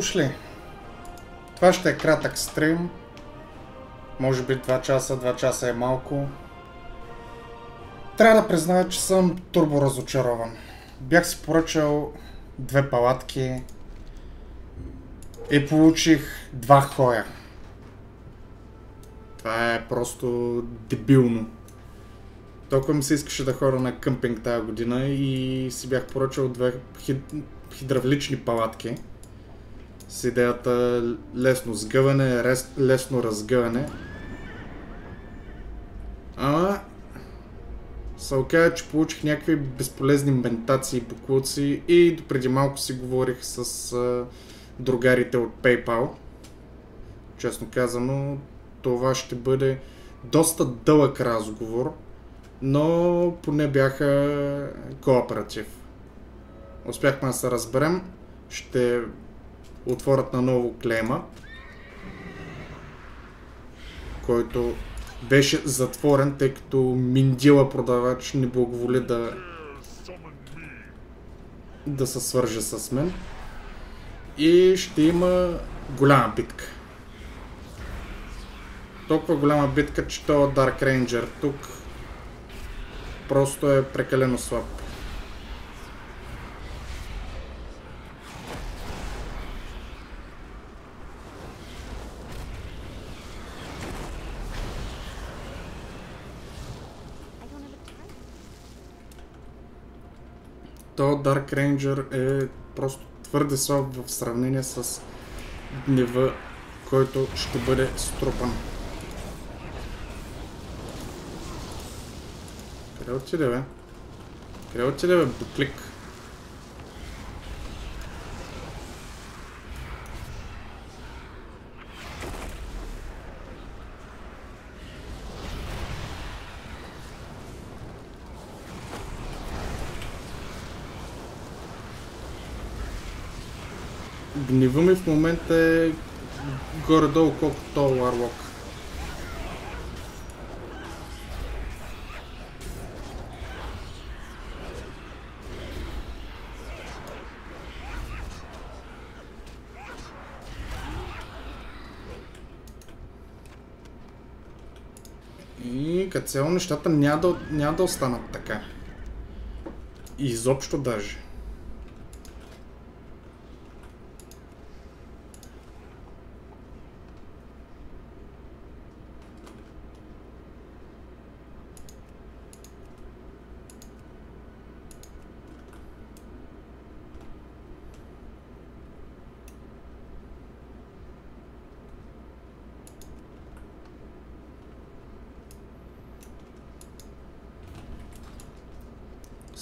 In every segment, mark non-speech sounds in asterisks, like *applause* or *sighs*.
Дошли. Това ще е кратък стрим. Може би 2 часа, 2 часа е малко. Трябва да призная, че съм турбо разочарован. Бях си поръчал две палатки и получих два хоя. Това е просто дебилно. Толкова ми се искаше да хора на къмпинг тази година и си бях поръчал две хид... хидравлични палатки с идеята лесно сгъване, лесно разгъване. Ама се оказа, че получих някакви безполезни ментации и буклуци и преди малко си говорих с а, другарите от PayPal. Честно казано, това ще бъде доста дълъг разговор, но поне бяха кооператив. Успяхме да се разберем. Ще отворят на ново клема, който беше затворен, тъй като Миндила продавач не благоволи да да се свърже с мен. И ще има голяма битка. Толкова голяма битка, че този Dark Ranger тук просто е прекалено слаб. То Dark Ranger е просто твърде слаб в сравнение с гнева, който ще бъде струпан. Къде отиде, бе? Къде отиде, бе, буклик? Гнева ми в момента е горе-долу колкото то Warlock. И като цяло нещата няма да, няма да останат така. Изобщо даже.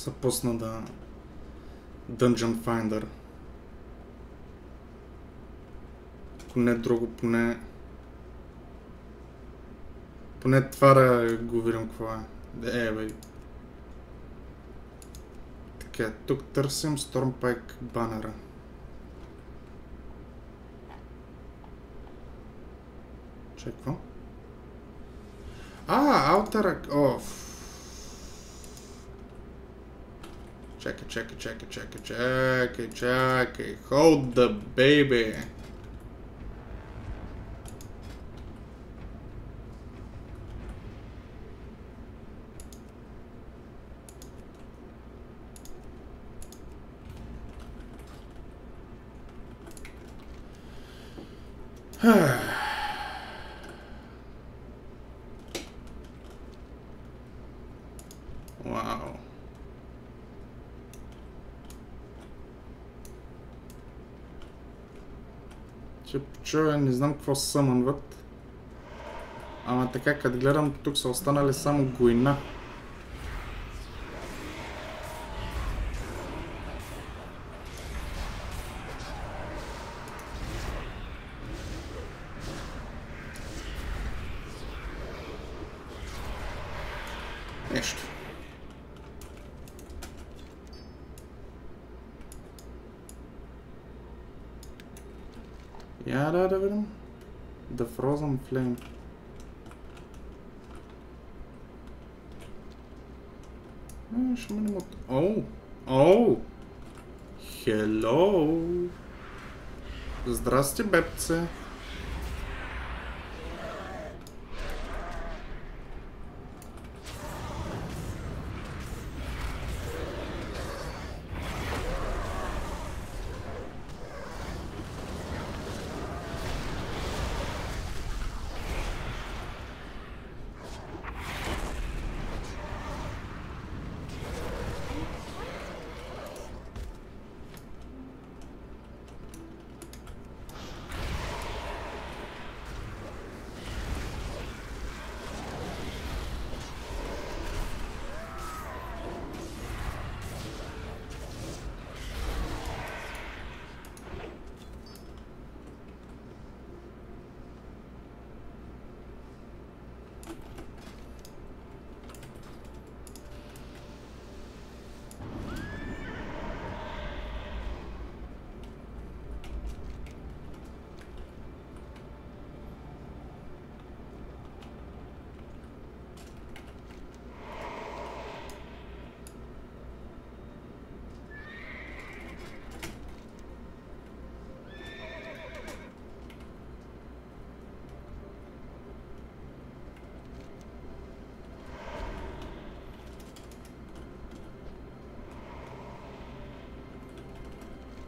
се пусна да Dungeon Finder. Ако не друго, поне... Поне това да го видим какво е. Е, бе. Така, тук търсим Stormpike банера. Какво? А, Outer... Оф. Чакай, чакай, чакай, чакай, чакай, чакай. Hold the baby. *sighs* *sighs* wow. Ще чуя, не знам какво съмънват. Ама така, като гледам, тук са останали само гойна. Нещо. Я да да видим. The Frozen Flame. А, ще минем от... Оу! Оу! Hello! Здрасти, бебце.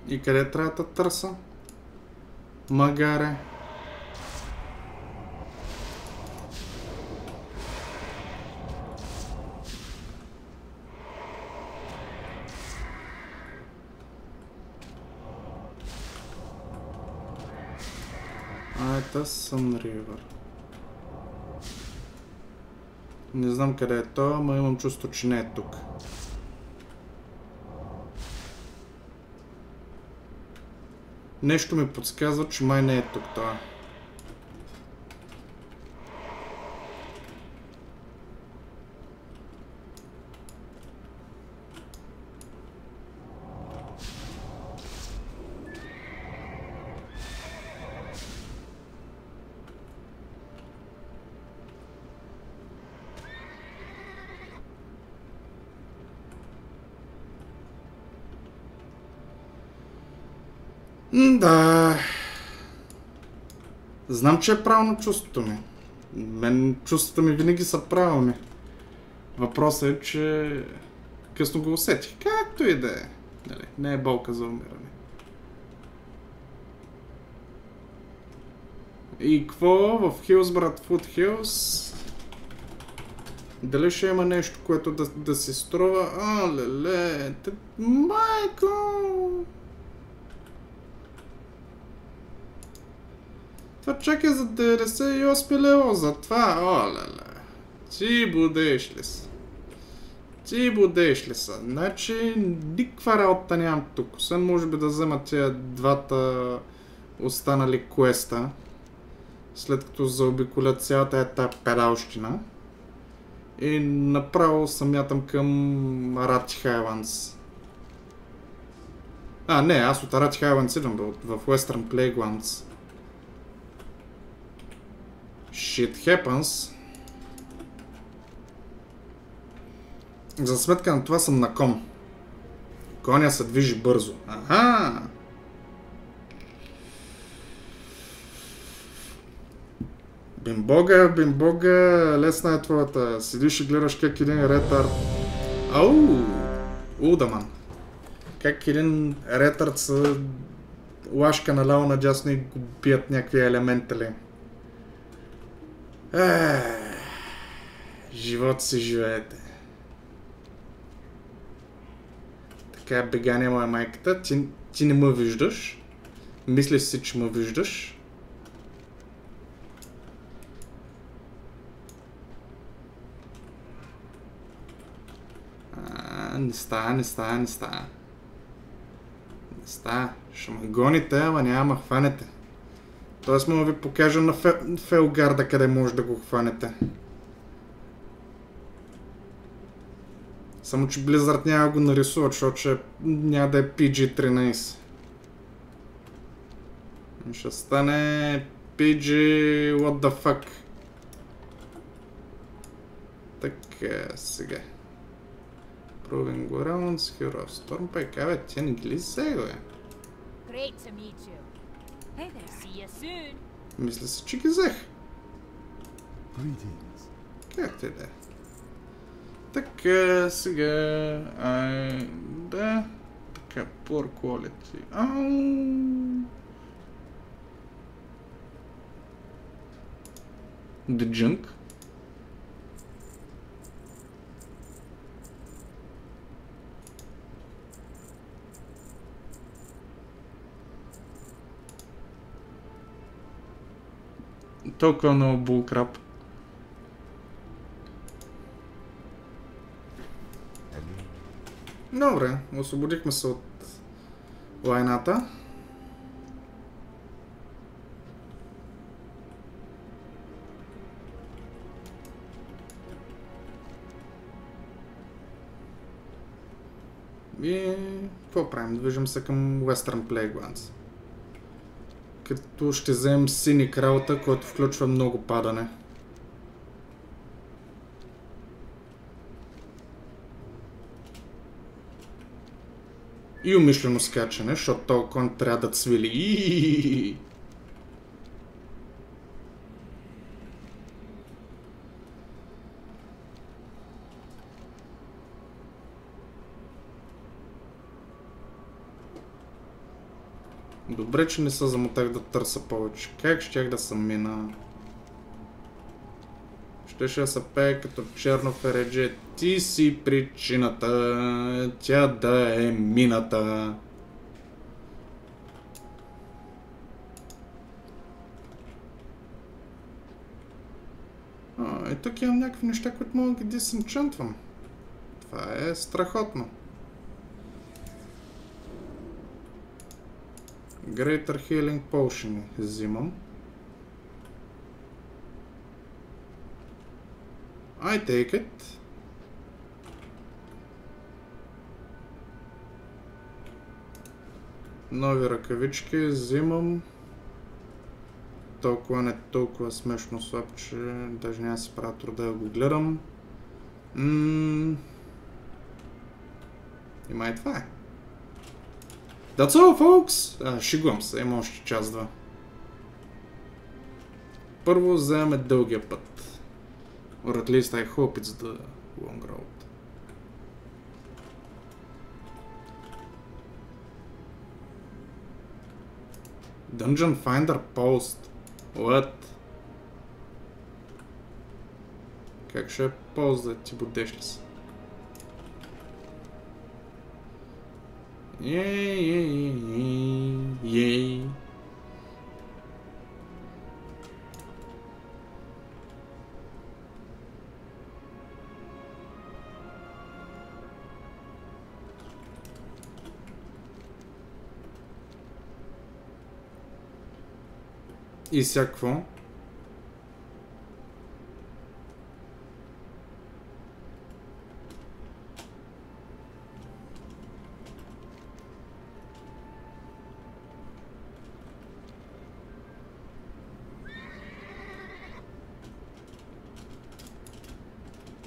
И къде трябва да търса? Магаре. А, ето Sun River. Не знам къде е то, ама имам чувство, че не е тук. Нещо ми подсказва, че май не е тук това. Да. Знам, че е правилно чувството ми. Мен чувствата ми винаги са правилни. Въпросът е, че късно го усетих. Както и да е. Нали, не е болка за умиране. И какво в Хилс, брат, Фуд Хилс? Дали ще има нещо, което да, да се струва? А, леле, те... майко! Чак е за 98 лева, за това, о, леле. Ти будеш ли са? Ти будеш ли са? Значи, никаква работа нямам тук. Освен може би да взема тия двата останали квеста. След като заобиколя цялата е тази педалщина. И направо самятам към Рати Хайландс. А, не, аз от Рати Хайландс идвам в Western Playgrounds. Shit happens. За сметка на това съм на кон. Коня се движи бързо. Аха! Бимбога, бимбога, лесна е твоята. Седиш и гледаш как един ретард. Ау! Удаман. Как един ретард се лашка наляво надясно и го бият някакви елементали. Живот си живеете. Така беганя моя майката. Ти, ти не ме виждаш. Мислиш си, че ме виждаш. А, не става, не става, не става. Не става. Ще ме гоните, ама няма хванете. Тоест мога да ви покажа на Фе... Фелгарда къде може да го хванете. Само, че Blizzard няма го нарисуват, защото няма да е PG-13. Ще стане PG... What the fuck. Така, сега. Proving Grounds, Hero of Storm, бе, тя не ги ли сега, бе? Great to meet you. Hey there. See you soon. Мисля си, че ги взех. Greetings. Както и да е. Така, сега... Ай, да. Така, poor quality. Ау. The junk. Толкова много булкрап. Добре, освободихме се от лайната. И какво правим? Движим се към Western Playgrounds. Като ще вземем сини кралата, който включва много падане. И умишлено скачане, защото този кон трябва да цвили. Добре, че не се замотах да търся повече. Как щях да съм мина? Щеше да се пее като черно фередже. Ти си причината, тя да е мината. А, и тук имам някакви неща, които мога да ги дисенчантвам. Това е страхотно. Greater Healing Potion взимам. I take it. Нови ръкавички взимам. Толкова не толкова смешно слаб, че даже няма си правя труда да го гледам. М- Има и това е. That's all, folks! А, шигувам се, има още час-два. Първо вземем дългия път. Or at least I hope it's the long road. Dungeon Finder Post. What? Как ще е полза ти будеш ли се? Ей, ей, ей, ей. И всякакво.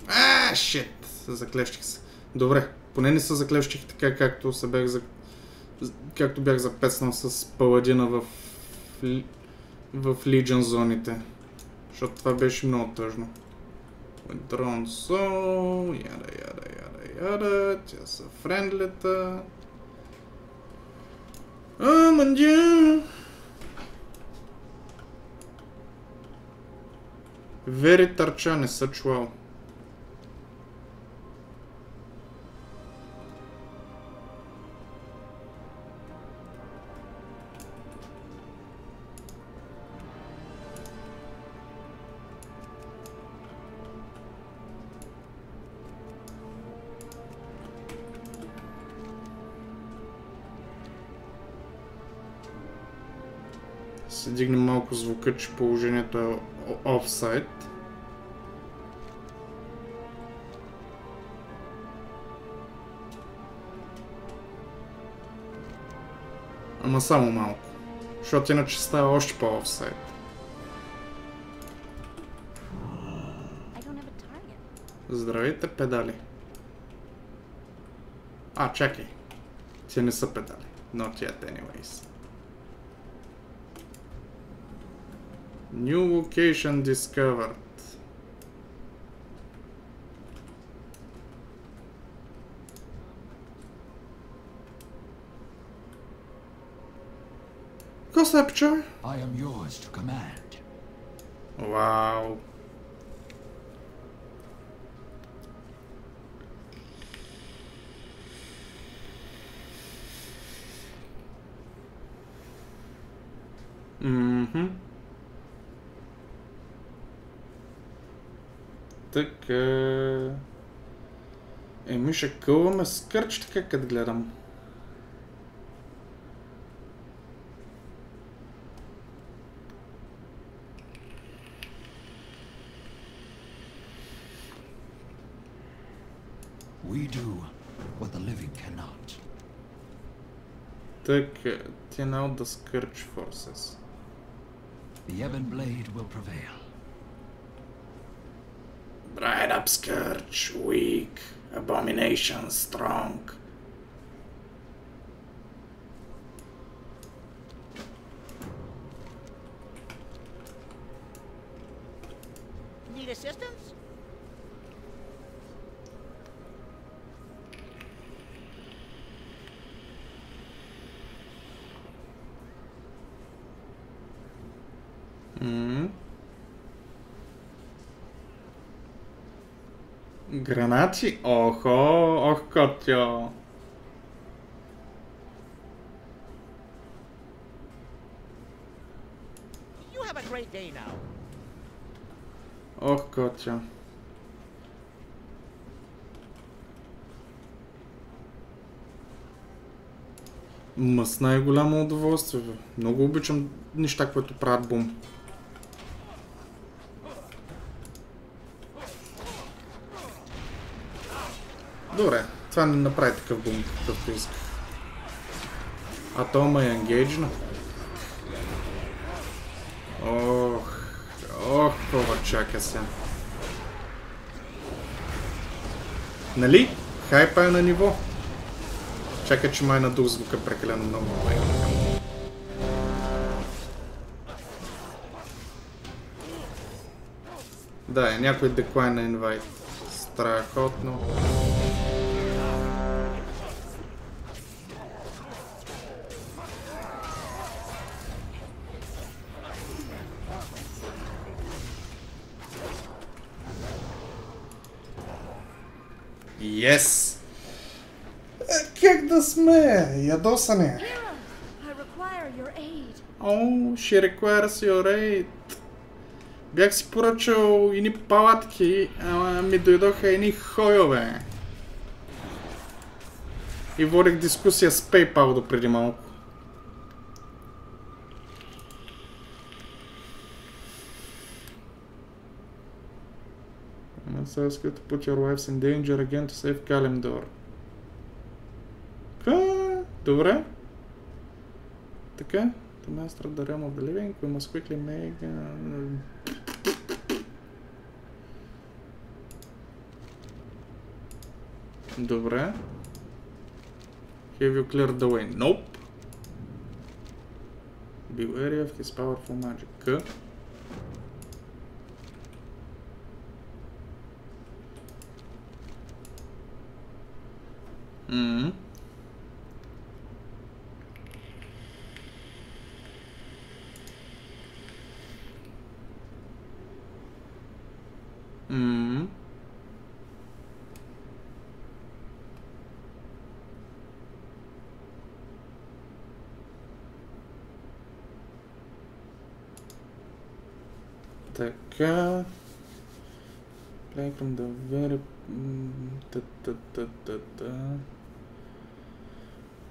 А, шит! Заклещих се. Добре, поне не се заклещих така, както се бях за... както бях запеснал с паладина в... В Legion зоните. Защото това беше много тъжно. Withdrawn Soul, яда, яда, яда, яда, тя са френдлета. А, мандя! Вери търча, не са чувал. Малко звука, че положението е офсайд. Ама само малко. Защото иначе става още target. Здравейте, педали. А, чакай. Те не са педали. Not yet anyways. New location discovered. Concepture. I am yours to command. Wow. Mm-hmm. Така. Еми ще кълваме с кърч така като гледам. We do what the living cannot. Така, ти now the Scourge Forces. The ebon blade will prevail. upscourge weak, abomination strong. Гранати? Охо, ох котьо. You have a great day now. Ма с най-голямо удоволствие. Много обичам неща, които правят бум. Добре, това не направи такъв бум, какъвто исках. А то ме е енгейджна. Ох, ох, това чака се. Нали? Хайпа е на ниво. Чакай, че май надух звука прекалено много. Да, е някой деклайн на инвайт. Страхотно. Ядосане. Aid. О, she requires your aid. Бях си поръчал ини палатки, ама ми дойдоха едни хойове. И водих дискусия с PayPal до преди малко. Сега искате to put your wives in danger again to save Kalimdor. Добре. Така. The master of the realm of the living, we must quickly make... Uh... Добре. Have you cleared the way? Nope. Be wary of his powerful magic. К. Мгм. Мгм.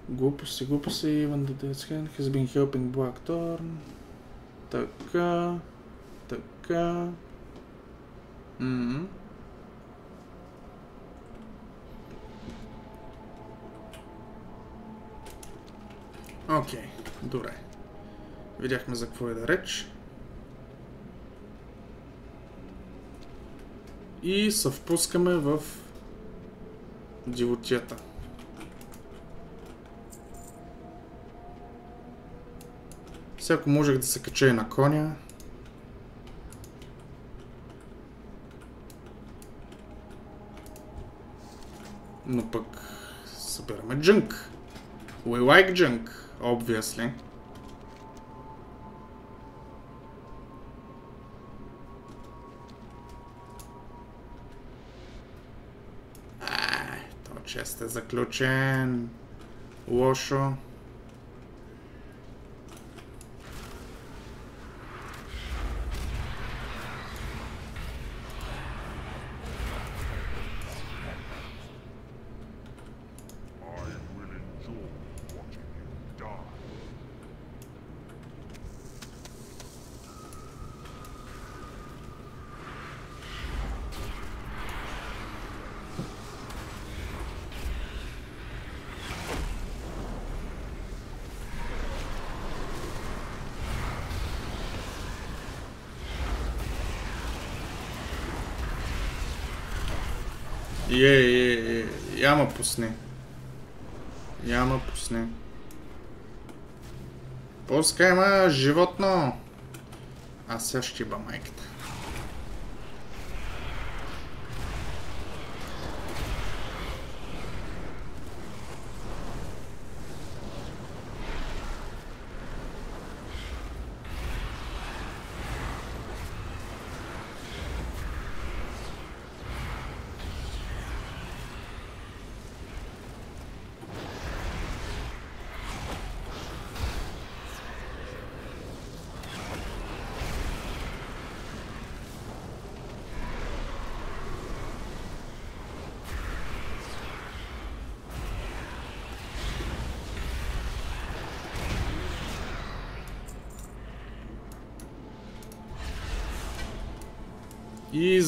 Глупости, глупости, even the dead scan has been helping Blackthorn. Така. Така. Мгм. Окей, добре. Видяхме за какво е да реч. И се впускаме в животче. Всяко можех да се кача и на коня. Но пък събираме джънк. We like junk, obviously. še ste zaključen v ošu. Яма пусни. Яма пусни. Пускай, ма, животно! Аз сега ще иба майката.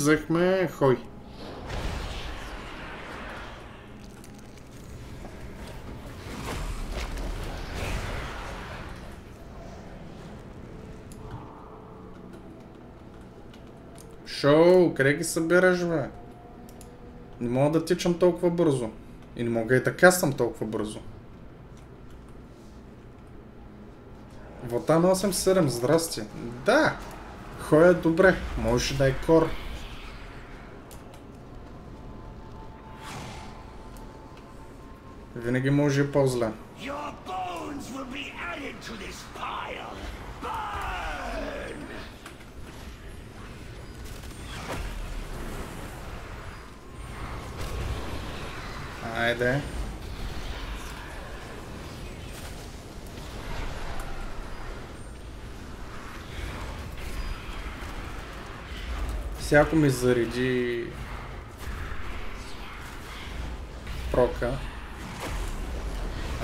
И взехме хой. Шоу, къде ги събираш, бе? Не мога да тичам толкова бързо. И не мога и да кастам толкова бързо. Вотан 87, здрасти. Да, Хой е добре, може да е кор. Винаги може и по-зле. Your bones will be added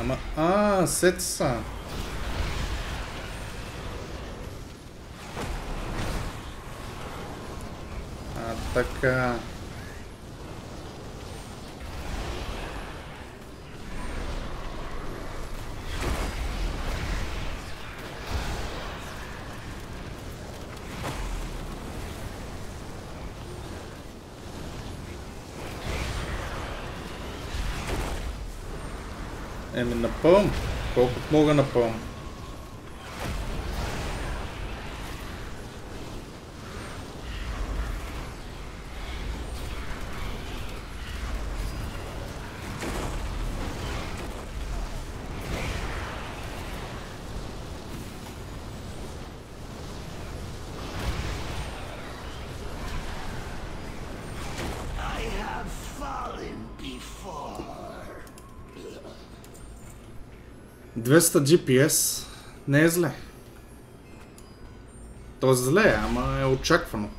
to this pile. Burn! Айде. Всяко ми зареди прока. Ама, а, сет напълно. Колкото мога напълно. 200 GPS не е зле. То е зле, ама е очаквано.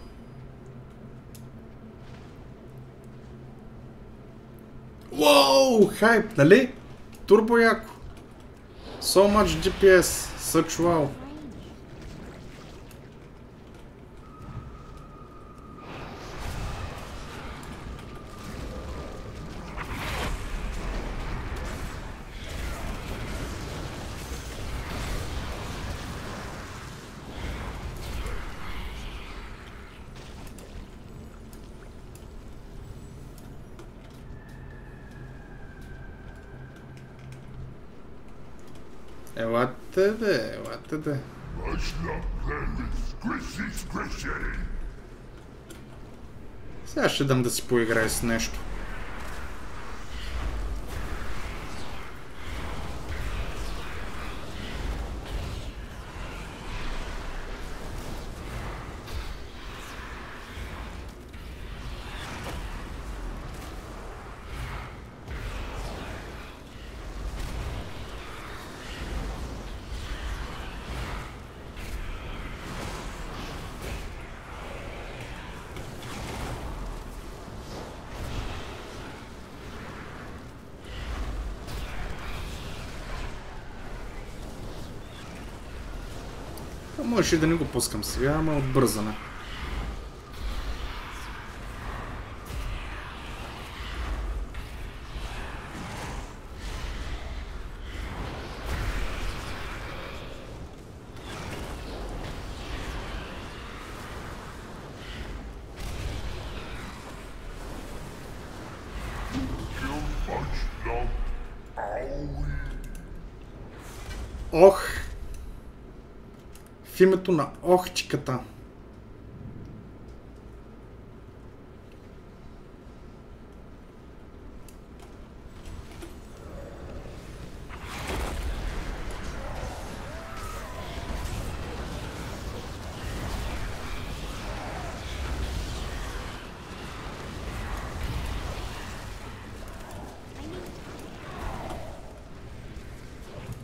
Уоу, хайп, нали? Турбо яко. So much GPS, such wow. Елате бе, елате бе. Rush not play with squishy squishy. Сега ще дам да си поиграе с нещо. Можеше да не го пускам сега, ама от В името на охчиката.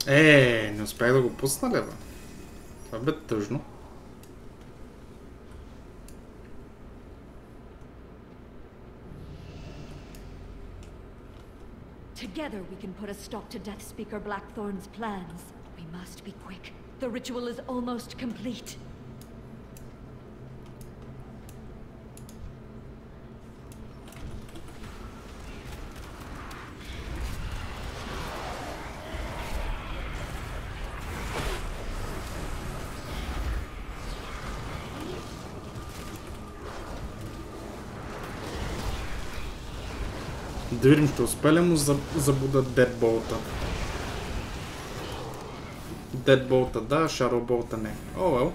Е, не успях да го пусна ли, bet też, no. Together we can put a stop to Deathspeaker Blackthorn's plans. We must be quick. The ritual is almost complete. Да видим, ще успея му за, забуда Дедболта. Дедболта да, Шароболта не. О, oh, well.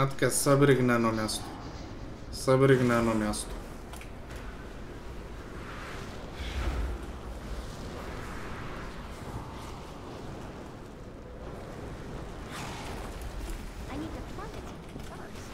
А така, събери ги на едно място. Събери ги на едно място. I need to plug it in first.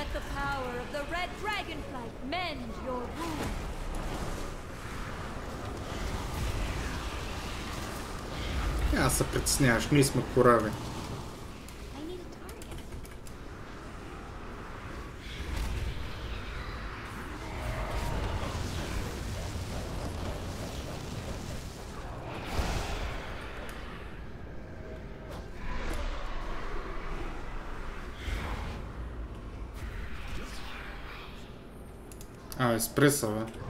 Let the power of the red dragonflight mend your wounds. Няма се притесняваш, ние сме корави. I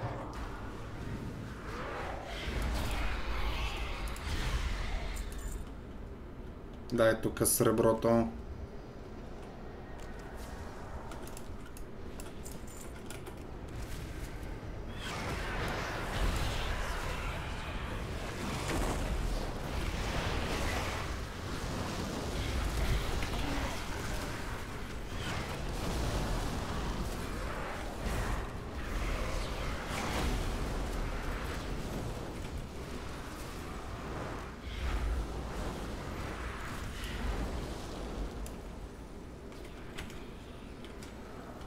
need a target. А, еспреса, бе. Дай тук среброто.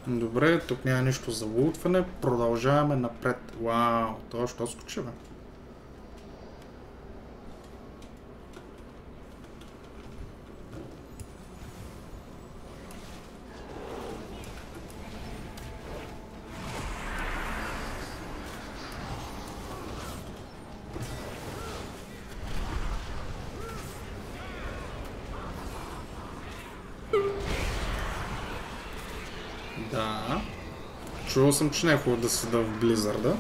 Добре, тук няма нищо за лутване. Продължаваме напред. Вау, това що скочи, бе? Чувал съм, че не е хубаво да седа в Близърда. I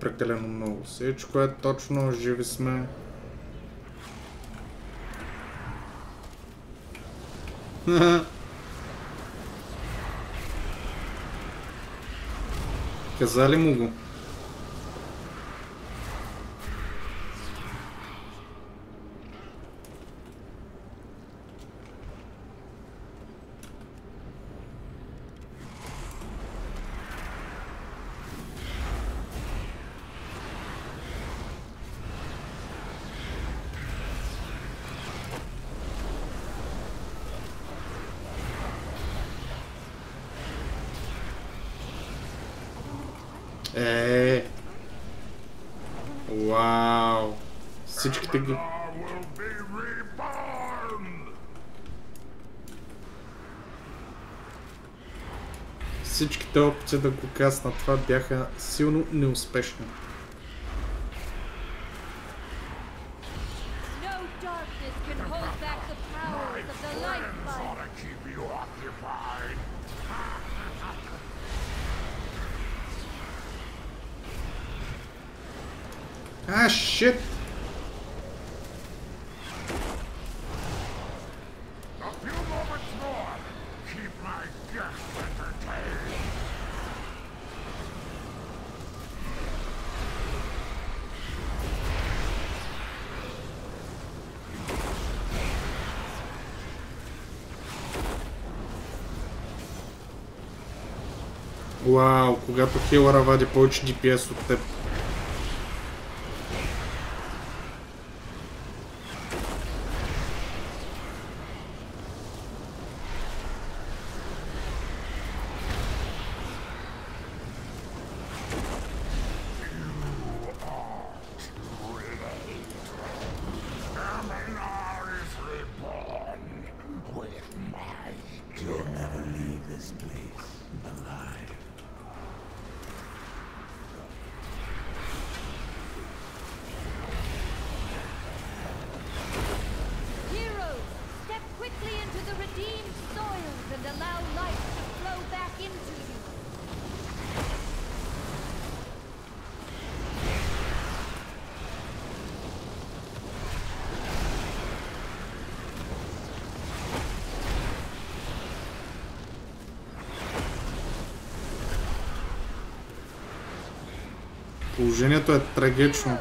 прекалено много. Всичко е точно, живи сме. *laughs* Казали му го? Е. Вау. Всичките ги... I will be reborn! Всичките опити да го касна това бяха силно неуспешни. No darkness Вау, когато хилъра вади повече DPS от теб. Aminar is reborn with my You'll never leave this place alive. Heroes, step quickly into the redeemed soils and allow life to flow back into you. Положението е трагично.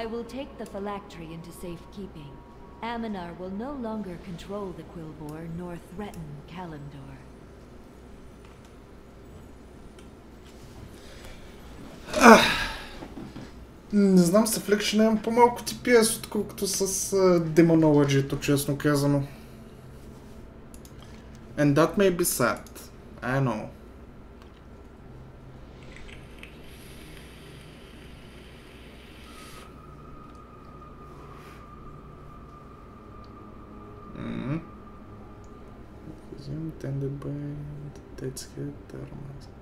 I will take the phylactery into safekeeping. Aminar will no longer control the Quilboar nor threaten Kalimdor. *sighs* Не знам, с Affliction имам по-малко TPS, отколкото с uh, Demonology, честно казано. And that may be sad. I know. Let's get that one.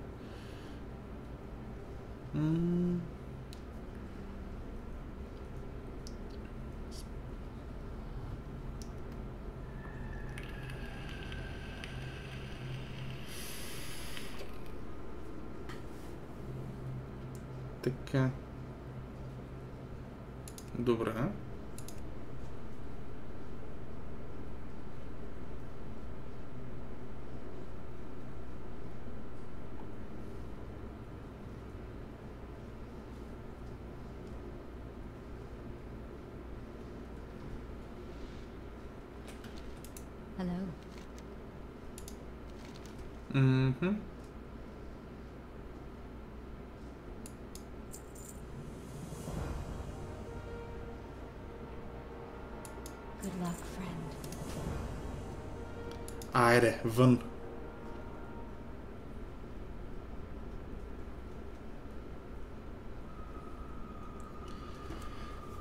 Айде, вън.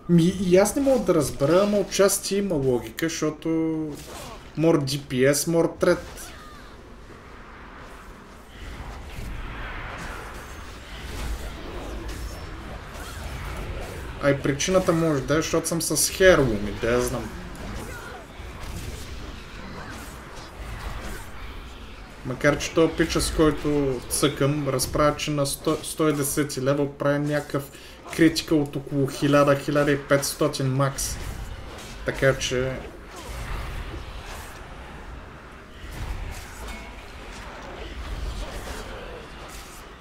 Ми, и аз не мога да разбера, ама отчасти има логика, защото more DPS, more threat. А и причината може да е, защото съм с Heirloom и да я знам. Макар, че този пича, с който цъкам, разправя, че на 100, 110 левел прави някакъв критика от около 1000-1500 макс. Така че...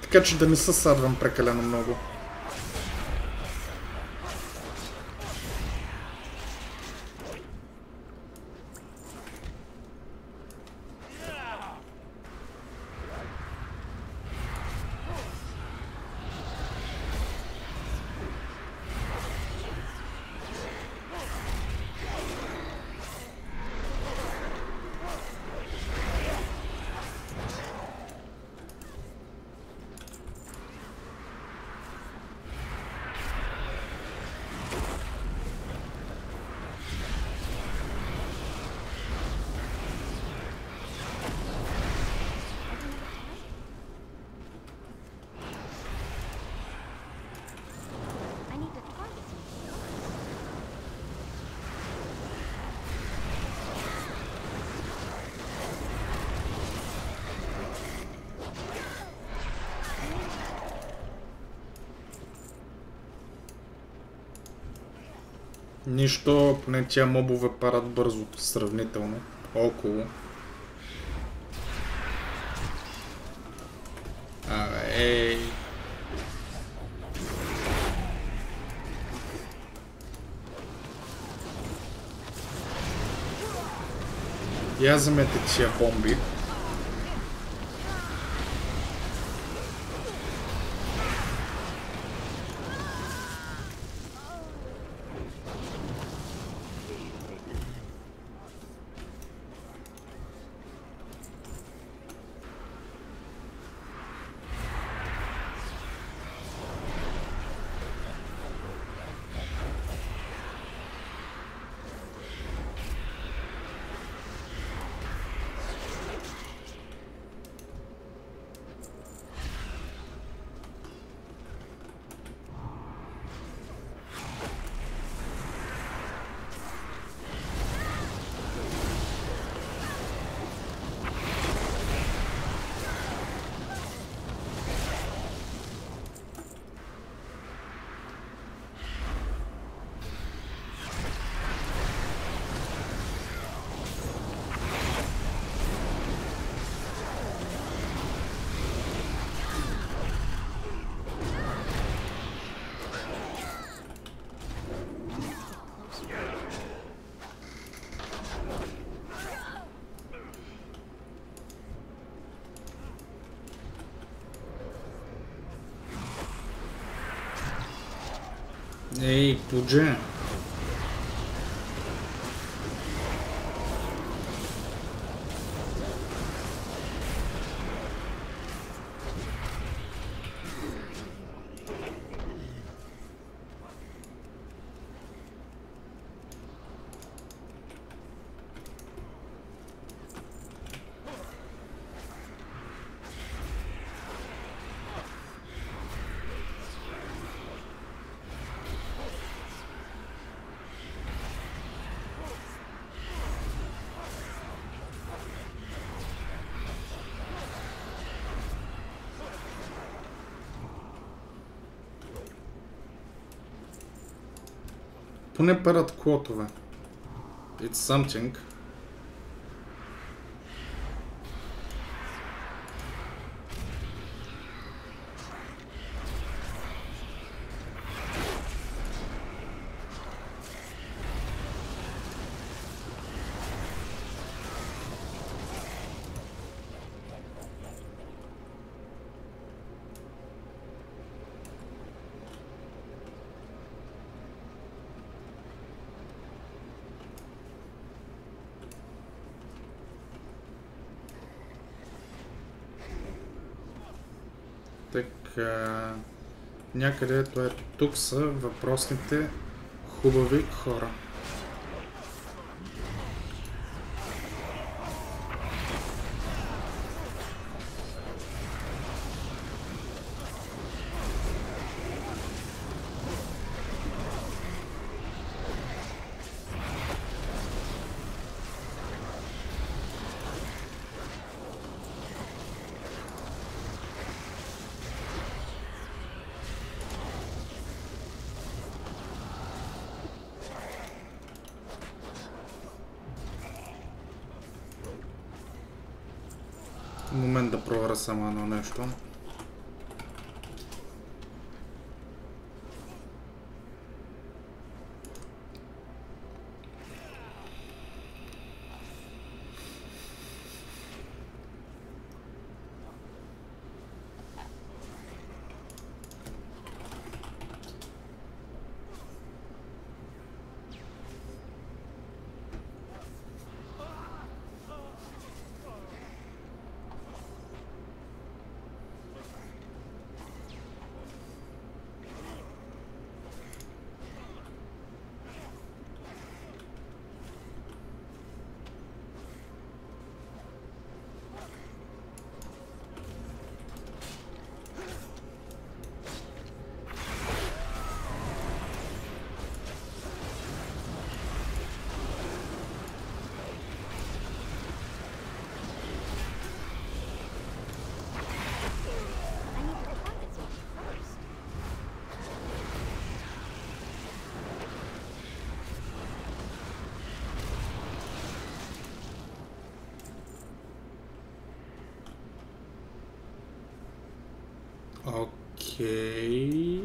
Така че да не се садвам прекалено много. Нищо, поне тия мобове парат бързо, сравнително. Около. А, ей. Я вземете тия бомби. Ей, пудже. Поне парат клотове. It's something. Така. Някъде ето, ето тук са въпросните хубави хора. Да проверя само едно нещо. I need to target someone first. Окей.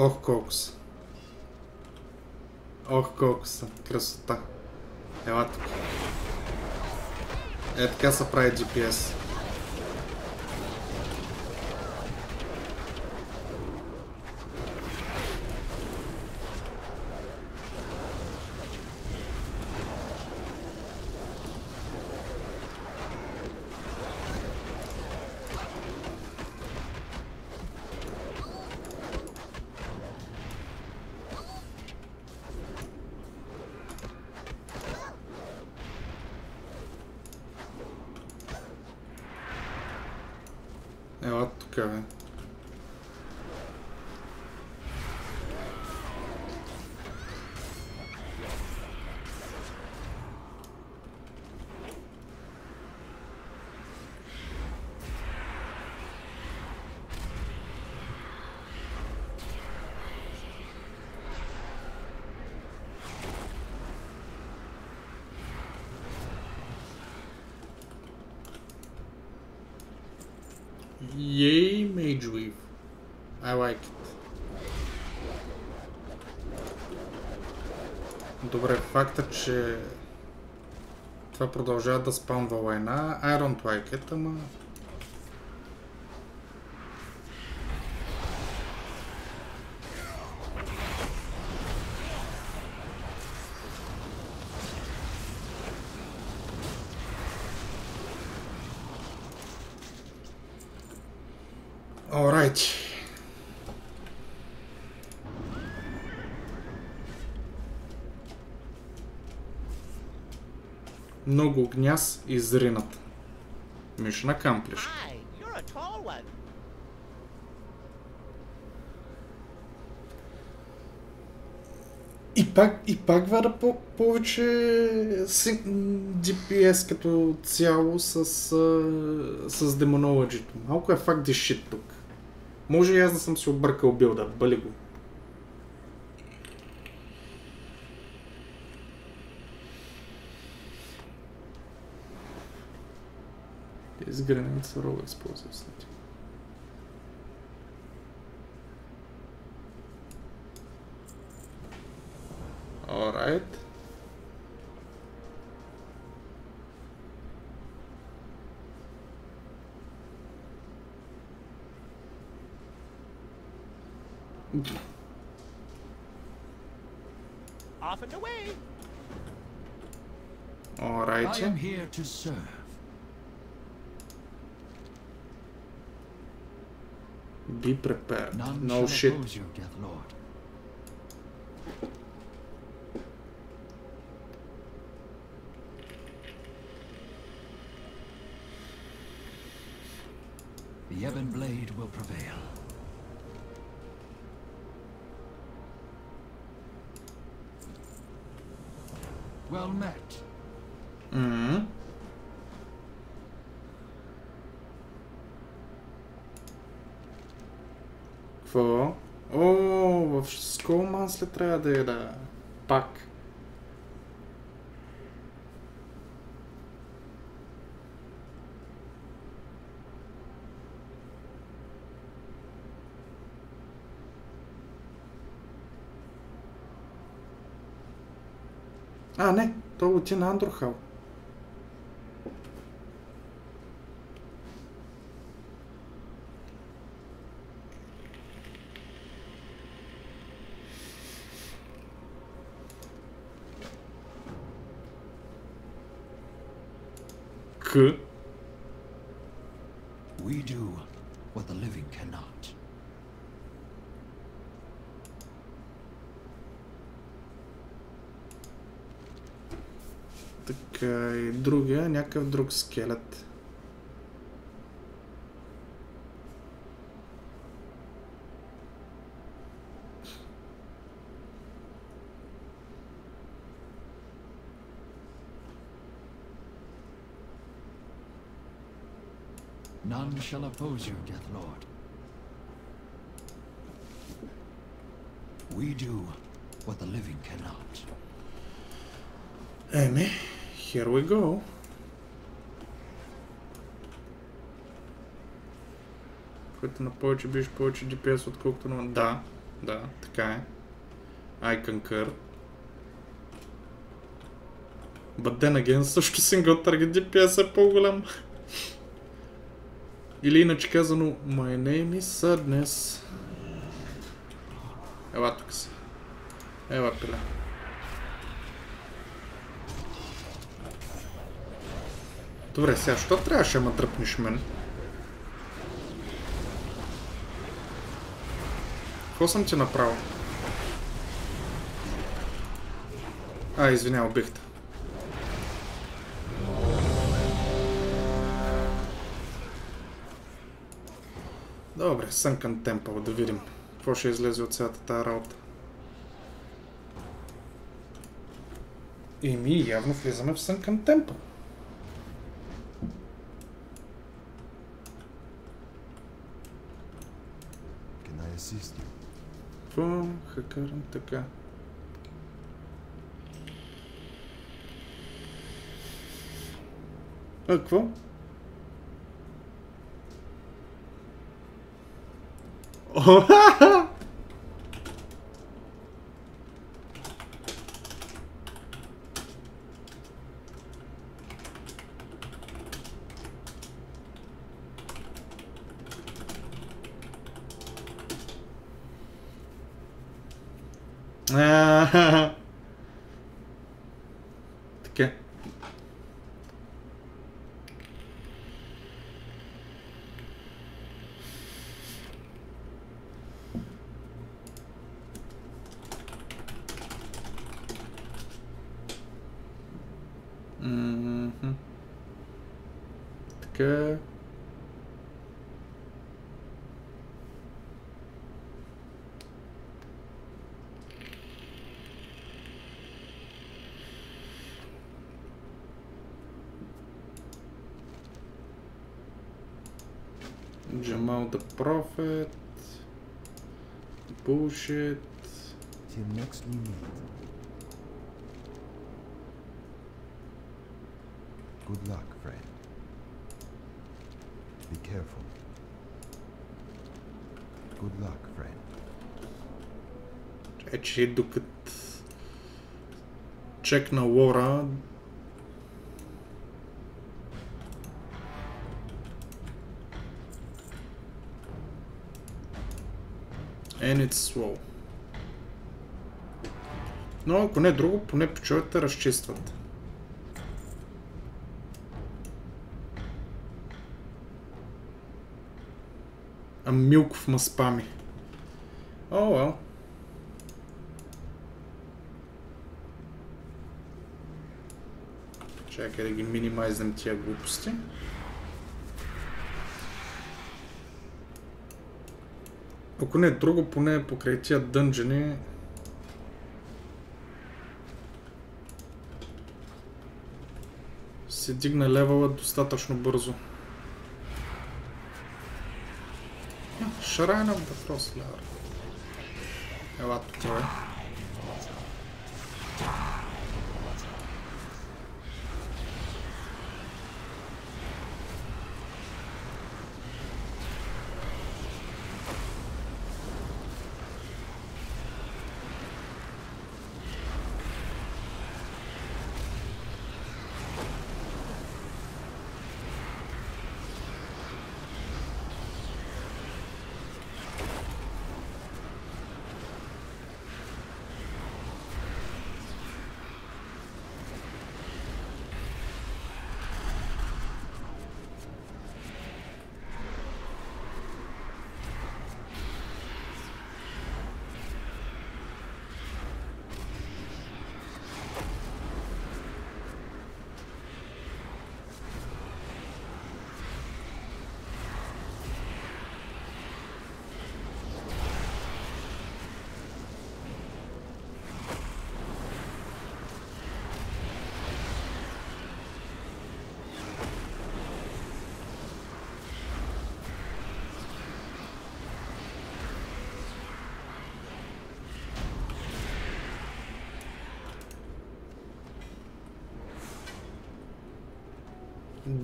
Ох, колко са. Ох, колко са. Красота. Ела тук. Е, така се прави GPS. Ела тук, бе. Yay, Mage Weave. I like it. Добре, факта, че това продължава да спамва лайна, I don't like it, ама... Много гняз и зринат. Mission accomplished. Hi, you're a tall one. И пак, и пак вада по- повече DPS като цяло с, с Demonology. Малко е факт shit тук. Може и аз да съм си объркал билда, бъли го. из границ ролл использую, кстати. Alright. Off and away. All right. I am here to serve. Be prepared. None no shit. You, Death Lord. The Ebon Blade will prevail. Well met. Mm hmm Какво? О, в Сколманс ли трябва да е да... Пак. А, не, той отиде на Андрохал. We do what the living cannot. Така и другия, някакъв друг скелет. None shall oppose you, Death Lord. We do what the living cannot. Еми, here we go. Който на повече биш повече DPS, отколкото на... Да, да, така е. I concur. But then again, също single target DPS е по-голям. Или иначе казано, My name is Sadness. Ела тук си. Ела, пиле. Добре, сега, що трябваше да ме мен? Какво съм ти направил? А, извинявай, убих Добре, Sunken Temple, да видим. Какво ще излезе от цялата тази работа. Еми, явно влизаме в Sunken Temple. Какво хакарам така? А, какво? О, *laughs* ха-ха! profit. Bullshit. Till next we meet. Good luck, friend. Be careful. Good luck, friend. Aici check ducât Cecnăora And it's slow. Но ако не друго, поне пчелите разчистват. А Милков ма спами. О, well. Чакай да ги минимайзнем тия глупости. Ако не е друго, поне покрай тия дънжени се дигна левела достатъчно бързо. Шрайна въпрос, лявър. Ела тук е.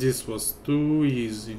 This was too easy.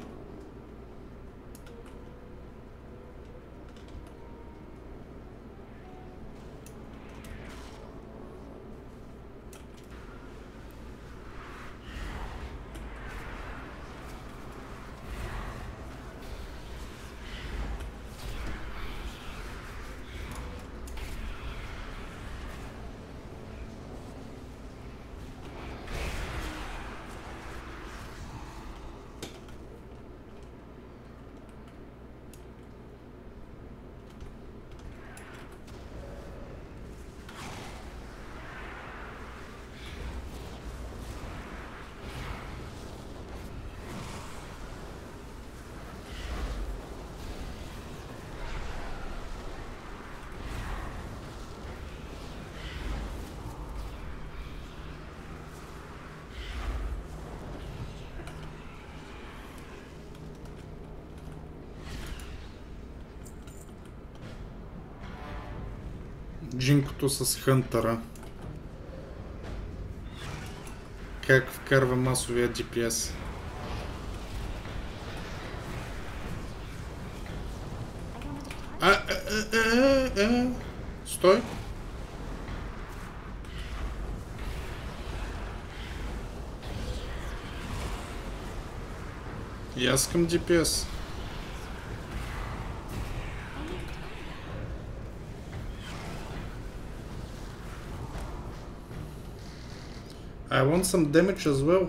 Джинкото с Хънтъра. Как вкарва масовия GPS? А, а, а, а, а. Стой. И аз want some damage as well.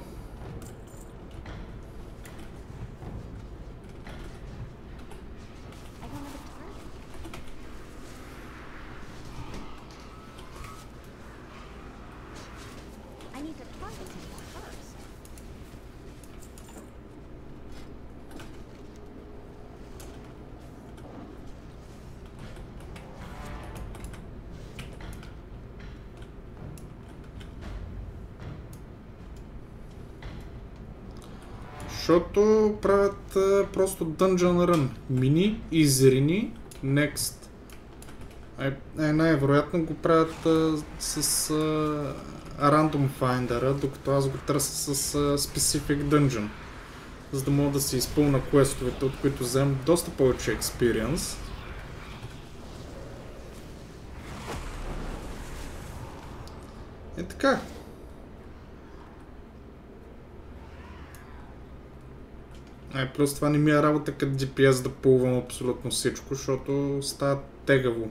Dungeon Run. Мини, изрини, next. Е, е, най-вероятно го правят а, с а, Random Finder, докато аз го търся с а, Specific Dungeon. за да мога да се изпълна квестовете, от които вземам доста повече експириенс. Е така. Ай, плюс това не ми е работа като GPS да пулвам абсолютно всичко, защото става тегаво.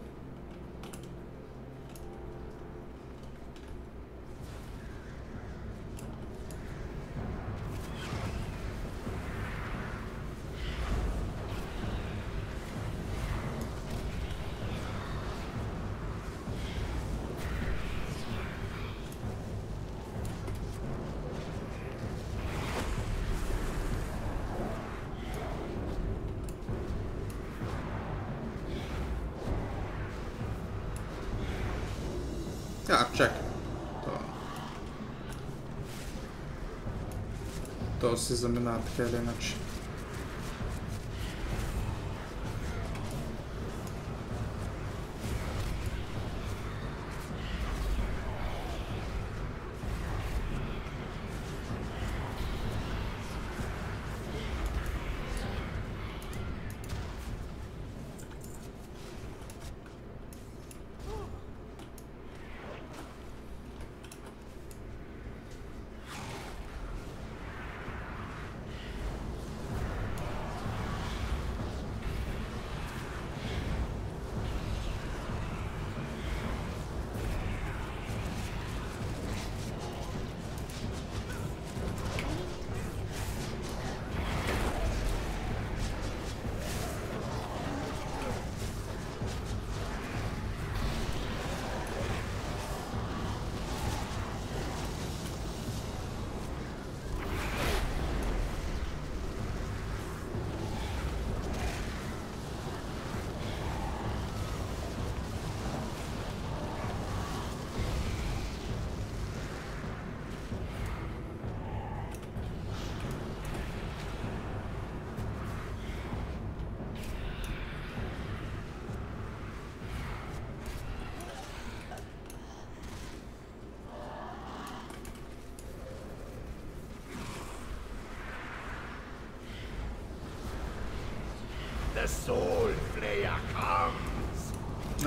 То се заминава така или иначе.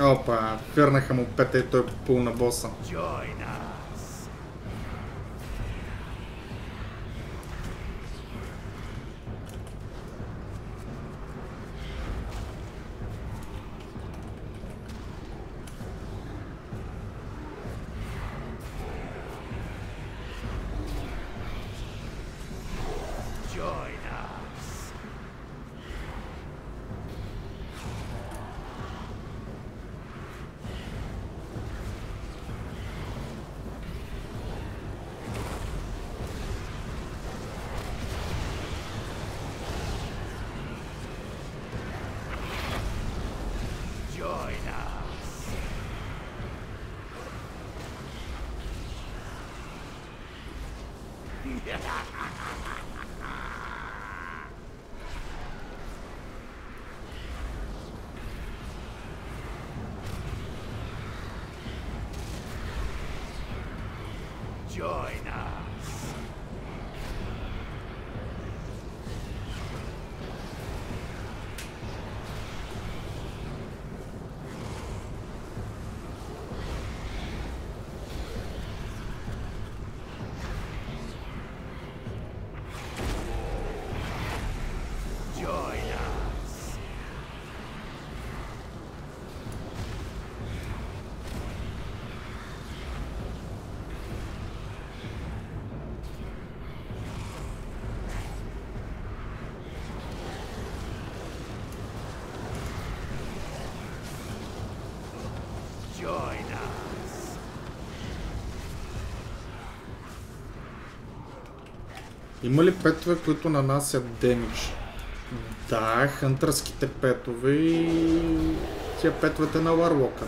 Опа, фернаха му пета и той е пул на боса. Enjoy. Има ли петове, които нанасят демидж? Да, хънтърските петове и тия петовете на Варлока.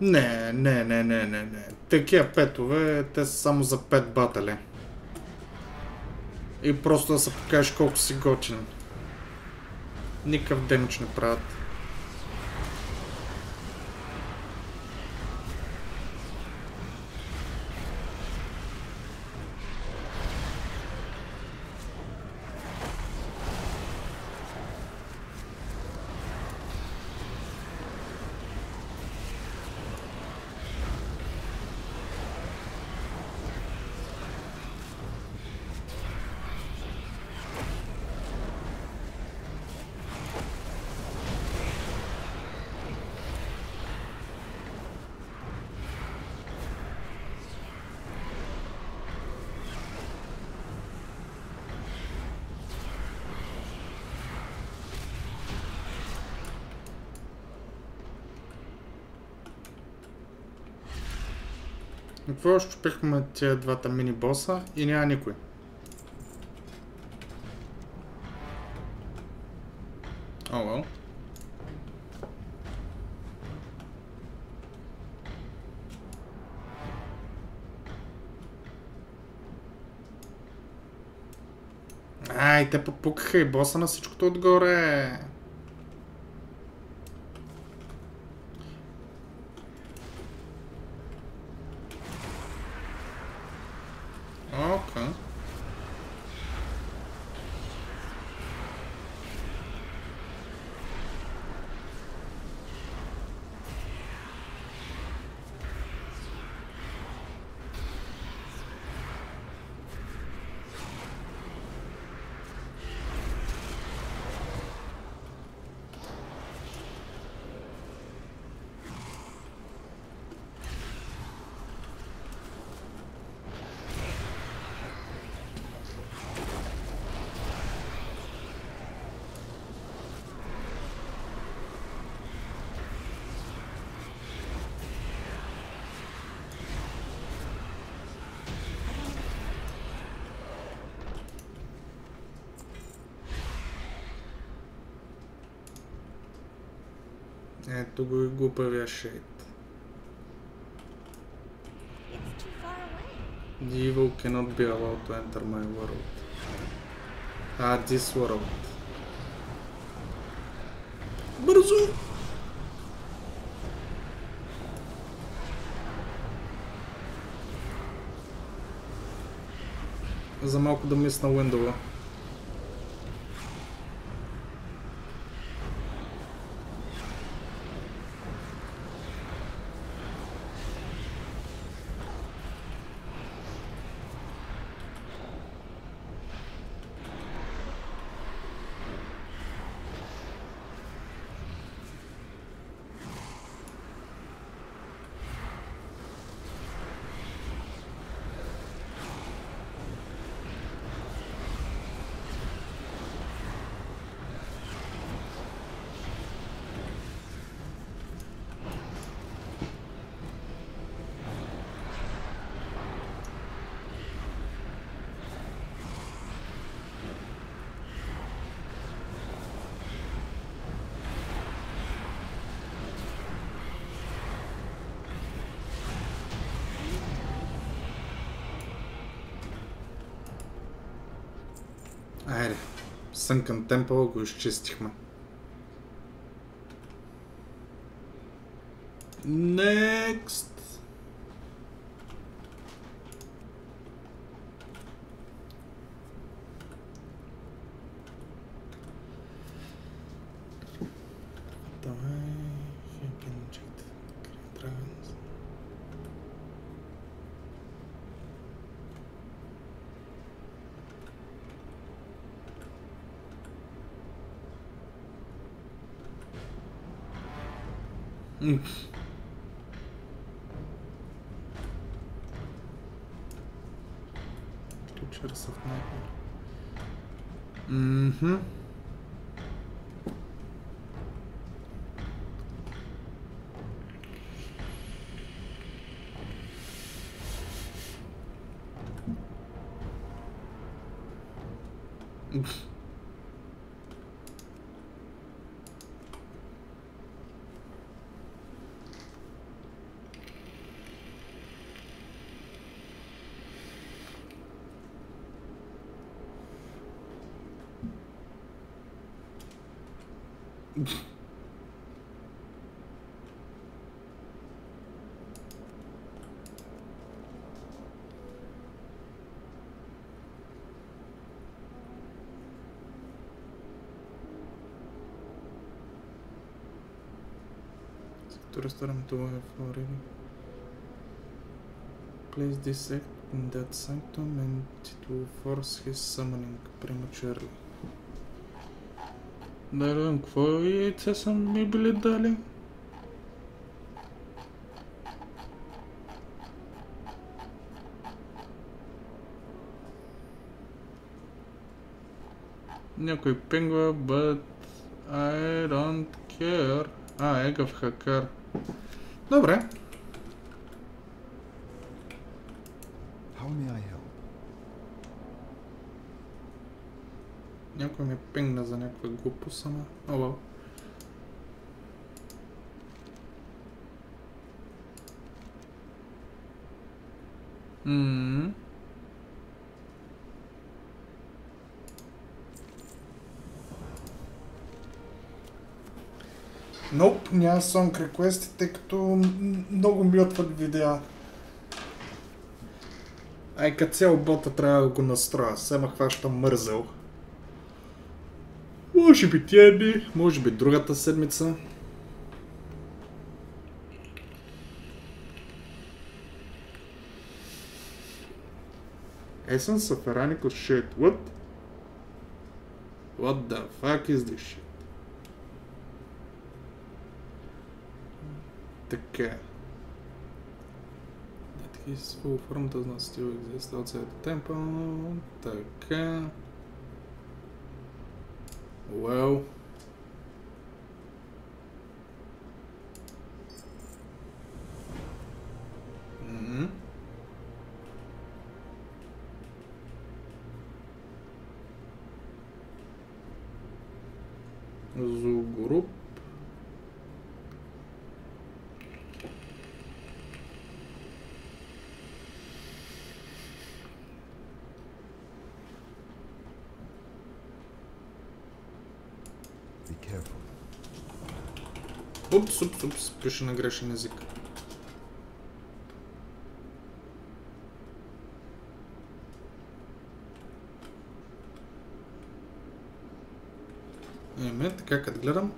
Не, не, не, не, не, не. Такива петове, те са само за пет батали. И просто да се покажеш колко си готин. Никакъв демидж не правят. Какво щупихме тия двата мини боса и няма никой. О, oh, well. Ай, те попукаха и боса на всичкото отгоре. Окей. Ето го и глупавия шейд. The evil cannot be allowed to enter my world. Ah, this world. Бързо! За малко да мисна Уиндова. Айде. Сънкън темпъл го изчистихме. Next. Давай. Fucking check the dragons. М. Creatures of To restore to have already. Place this act in that sanctum and it will force his summoning prematurely. Да, видим, какво яйце са ми били дали? Някой пингва, but I don't care. А, егав хакър. Добре. Някой ми пингна за някаква глупост, ама... О, well. Ммм. Nope, няма Song Request, тъй като много ми отват видеа. Ай, като цяло бота трябва да го настроя. Се ме хваща мързел. Може би тия дни, може би другата седмица. Essence of Ironical shit. What? What the fuck is this shit? Така. That his full form does not still exist outside the temple. Така. Well. Mhm. Зугруп. Упс, упс, упс, пише на грешен език. Еме, така като гледам.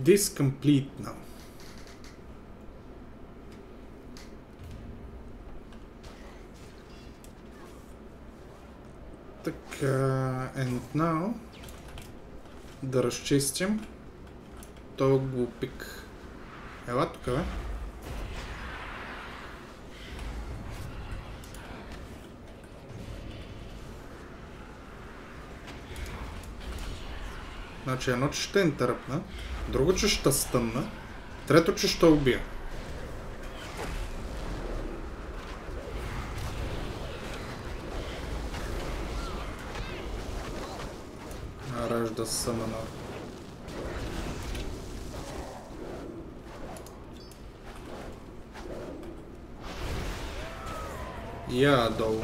This complete now. Така, and now да разчистим този глупик. Ела тук, бе. Значи едно, че ще интеръпна, друго, че ще стъмна, трето, че ще убия. Ражда съмъна. Я долу.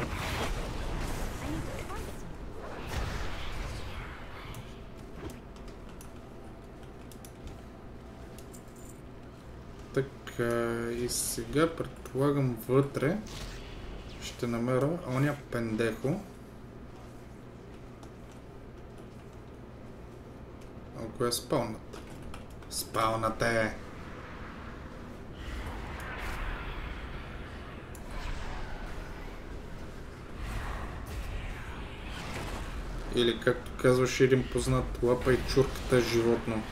Така, и сега предполагам вътре ще намеря оня пендехо. Ако е спалнат. Спалнат е! Или както казваше един познат, лапай чурката животно.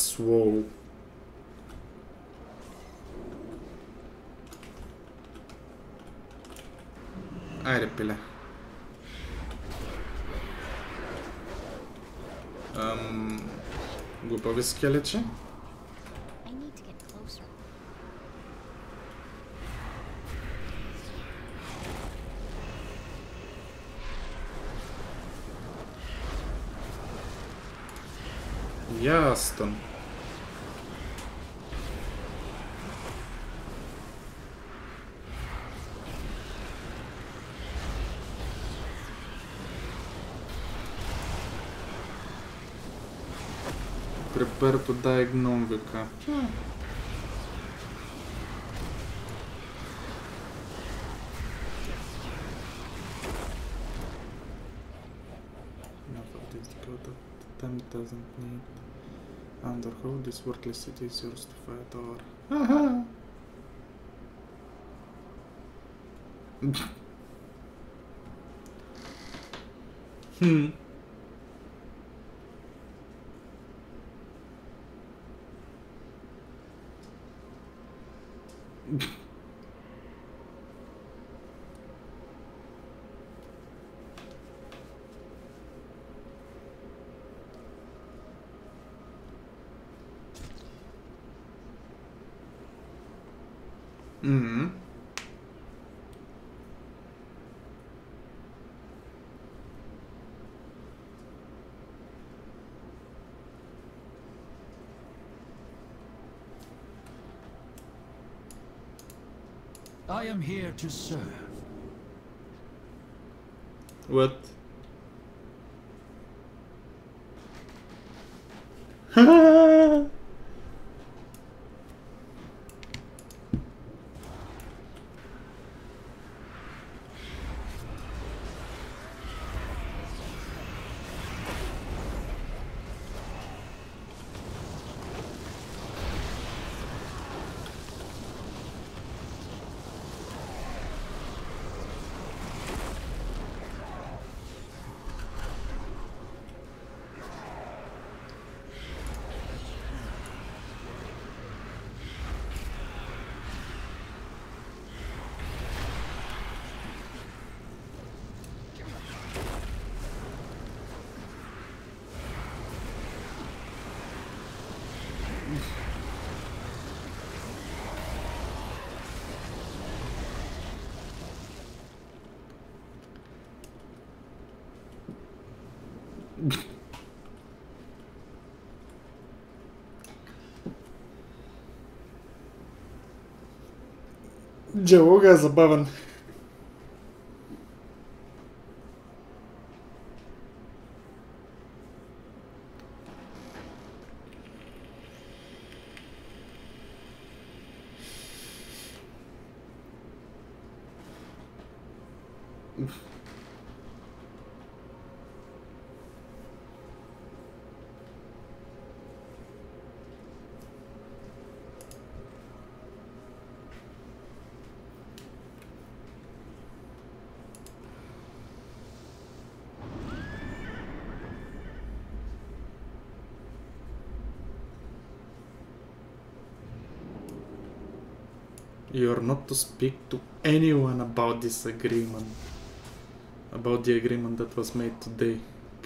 glass wall. Айде, пиле. Ам... Глупави скелече. Prepare to die гном века. Enough of this Dakota. The time doesn't need Underhold this worthless city is yours to fight or. Aha! hmm. Am here to serve. What? Диалога забавен. You're not to speak to anyone about this agreement. About the agreement that was made today.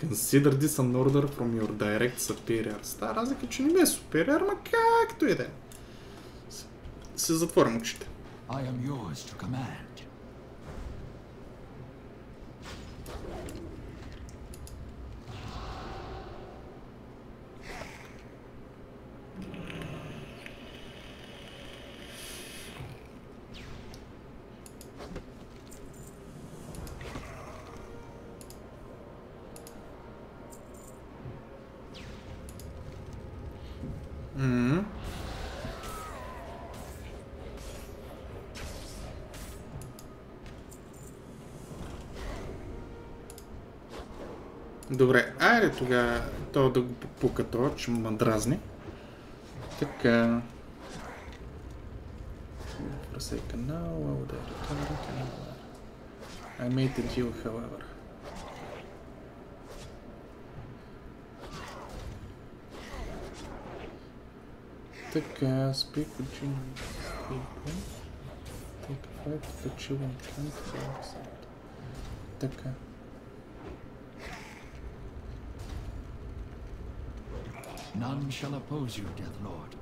Consider this an order from your direct superior. Става разлика, че не ми е superior, ма както и да е. С- Си затворим очите. I am yours to command. Добре, айде тогава то да го попука то, че ме дразни. Така. Why would I made the deal, however. Така, people. Take a fight to the children camp outside. Така. None shall oppose you, Death Lord.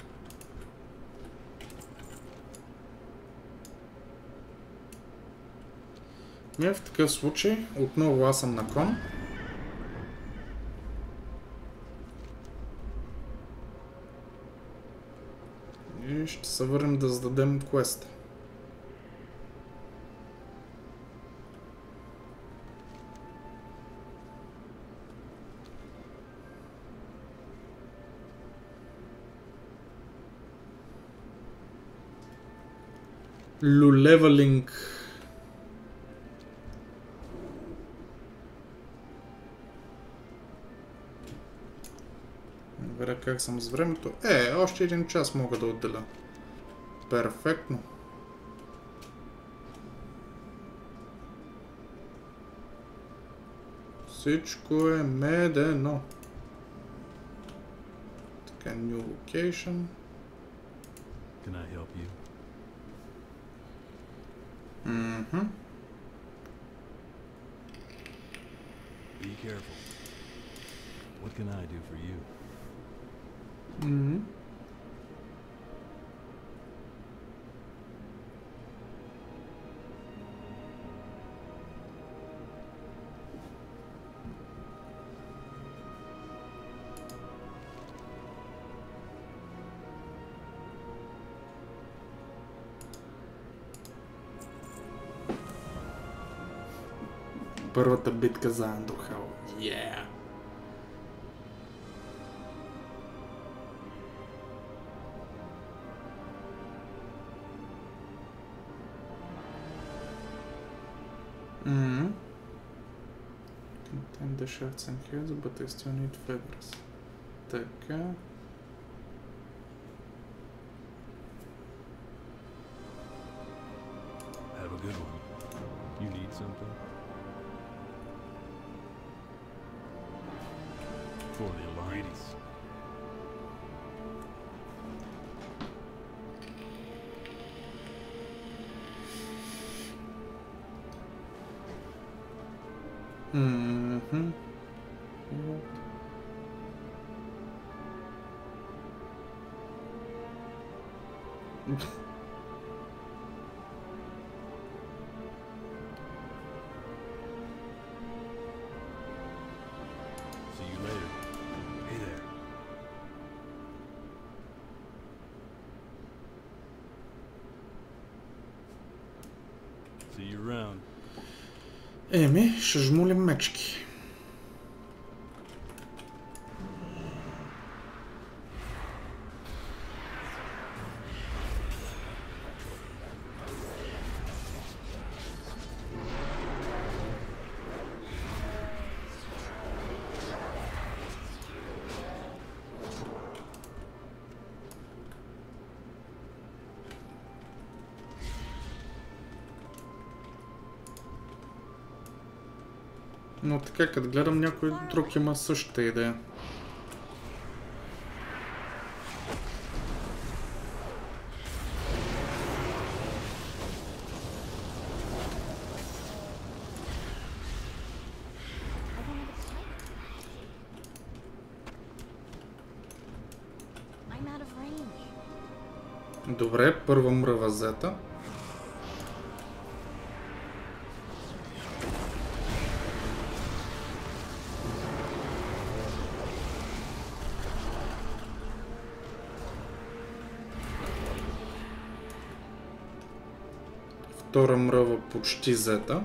Ми в такъв случай отново аз съм на кон. И ще се върнем да зададем квеста. Лулевелинг. Не Веря как съм с времето. Е, още един час мога да отделя. Перфектно. Всичко е медено. Така, new location. Can I help you? Mm-hmm. Be careful. What can I do for you? Mm-hmm. Първата битка за Андухал. Yeah! Mm-hmm. Contain the shafts and heads, but I still need feathers. Така. Еми, ще жмулим мечки. Така, като гледам, някой друг има същата идея. Добре, първа мръва взета. Втора мръва почти взета.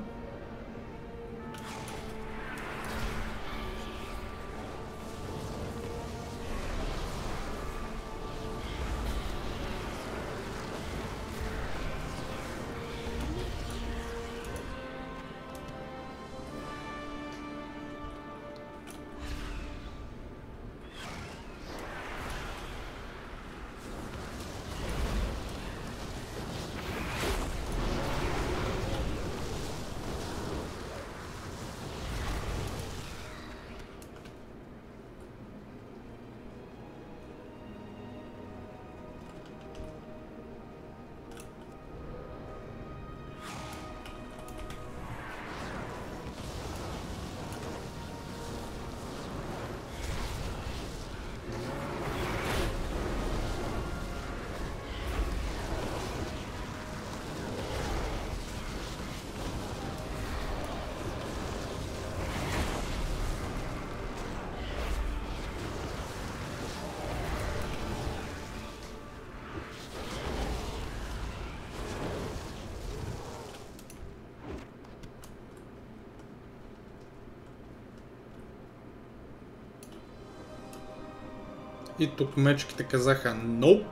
И тук мечките казаха Nope.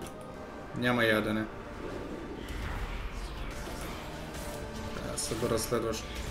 Няма ядене. Да събера следващо.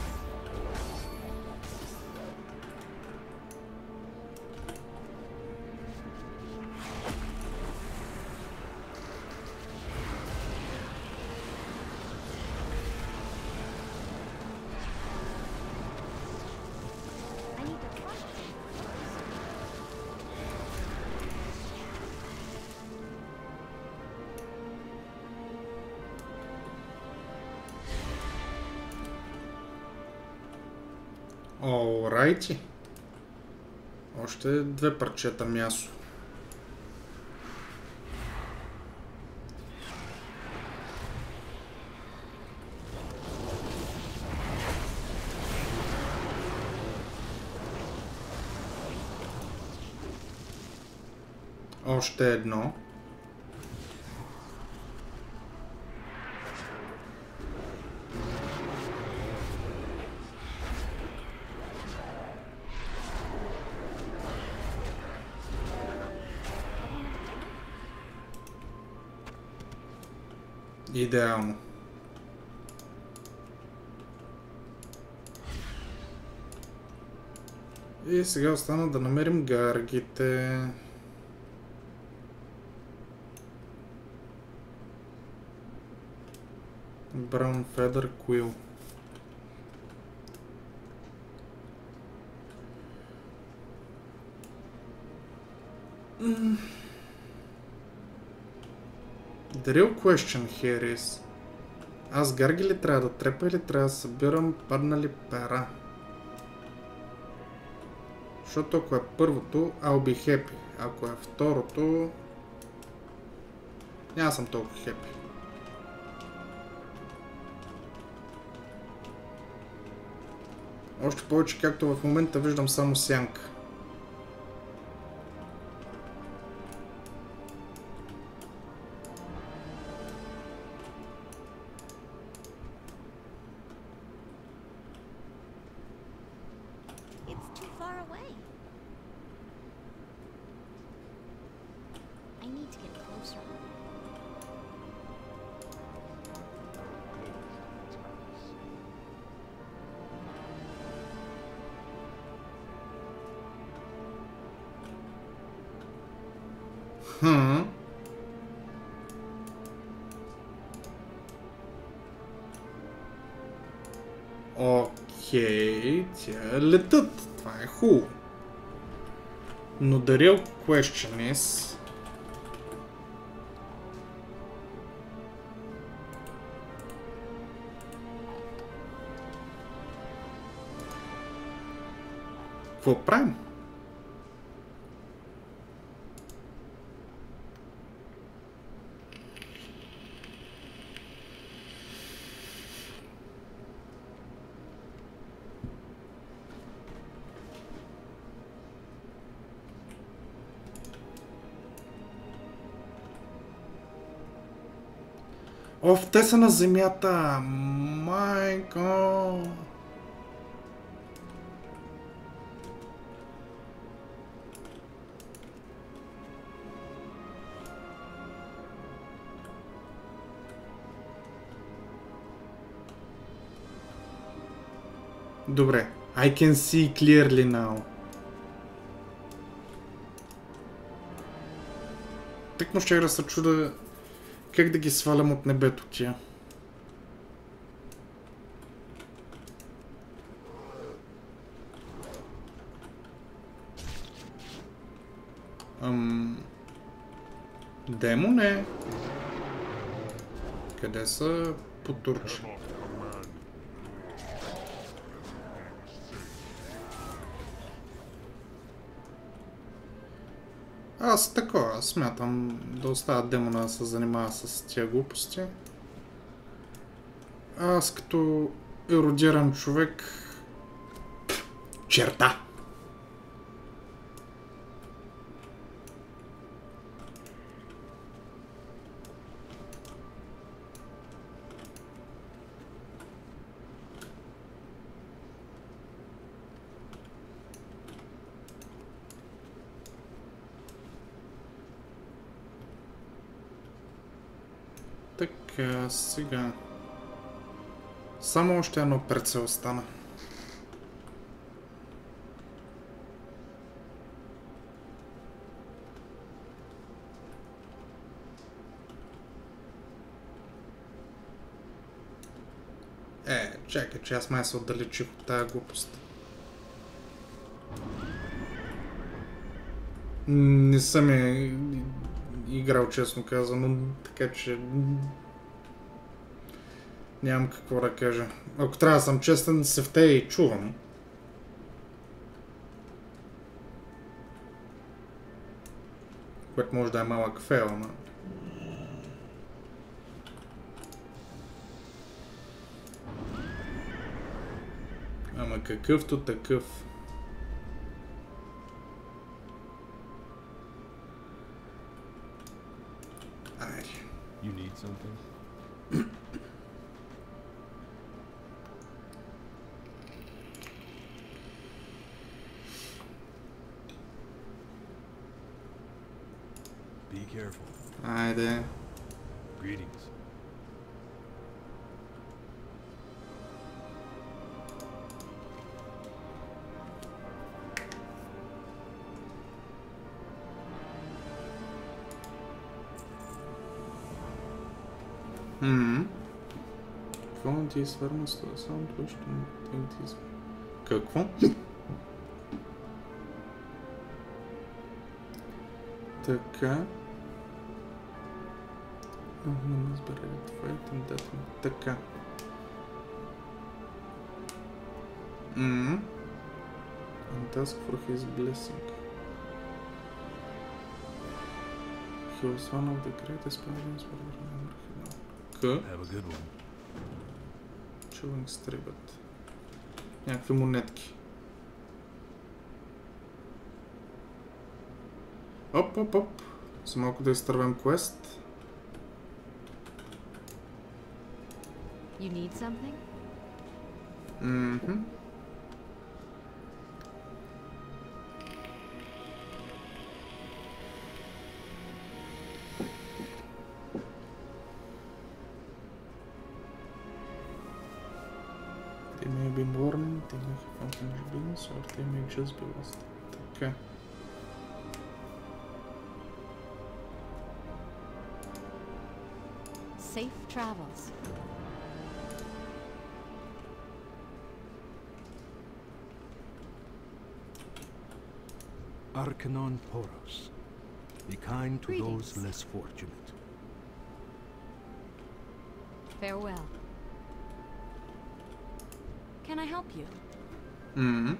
Още две парчета мясо. Още едно. Идеално. И сега остана да намерим гаргите. Браун Федър Куил. The real question here is аз гарги ли трябва да трепа или трябва да събирам паднали пера? Защото ако е първото, I'll be happy. Ако е второто, няма съм толкова хепи. Още повече, както в момента виждам само сянка. Question is... Какво правим? Оф, те са на земята! Майко! Добре. I can see clearly now. Тъкмо ще да се чуда как да ги свалям от небето тия. Ам... Демоне! Къде са потурчи? Аз такова, смятам да оставя демона да се занимава с тия глупости. Аз като еродиран човек... Черта! Сега. Само още едно перце остана. Е, чакай, че аз май се отдалечих от тая глупост. Не съм я играл, честно казано, така че нямам какво да кажа. Ако трябва да съм честен, се в те и чувам. Което може да е малък фейл, ама... Ама какъвто такъв. Айде. You need? Какво не ти е свърна с това? Само е свърна. Какво? Така. Ах, не ме разбере. Това е тендата ми. Така. Ммм. And ask for his blessing. He was one of the greatest pioneers for К. Have a good one. Чувам стрибат. Някакви монетки. Оп, оп, оп. За малко да изтървем квест. You need something? Мгм. They non poros. Be kind to Greetings. those less fortunate. Farewell. Can I help you? Mm hmm.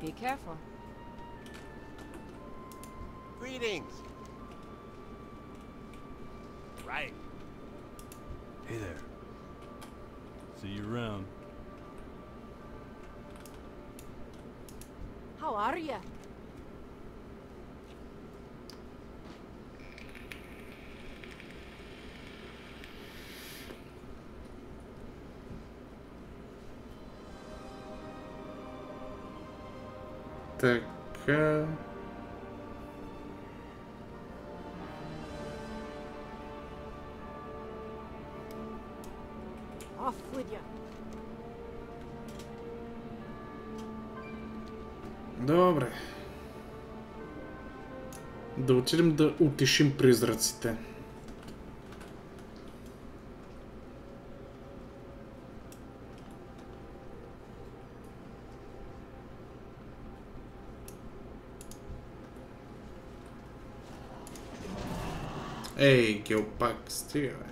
Be careful. Greetings. Right. Hey there. See you around. How are you? Така. Отидем да утешим призраците. Ей, геопак, стига, бе.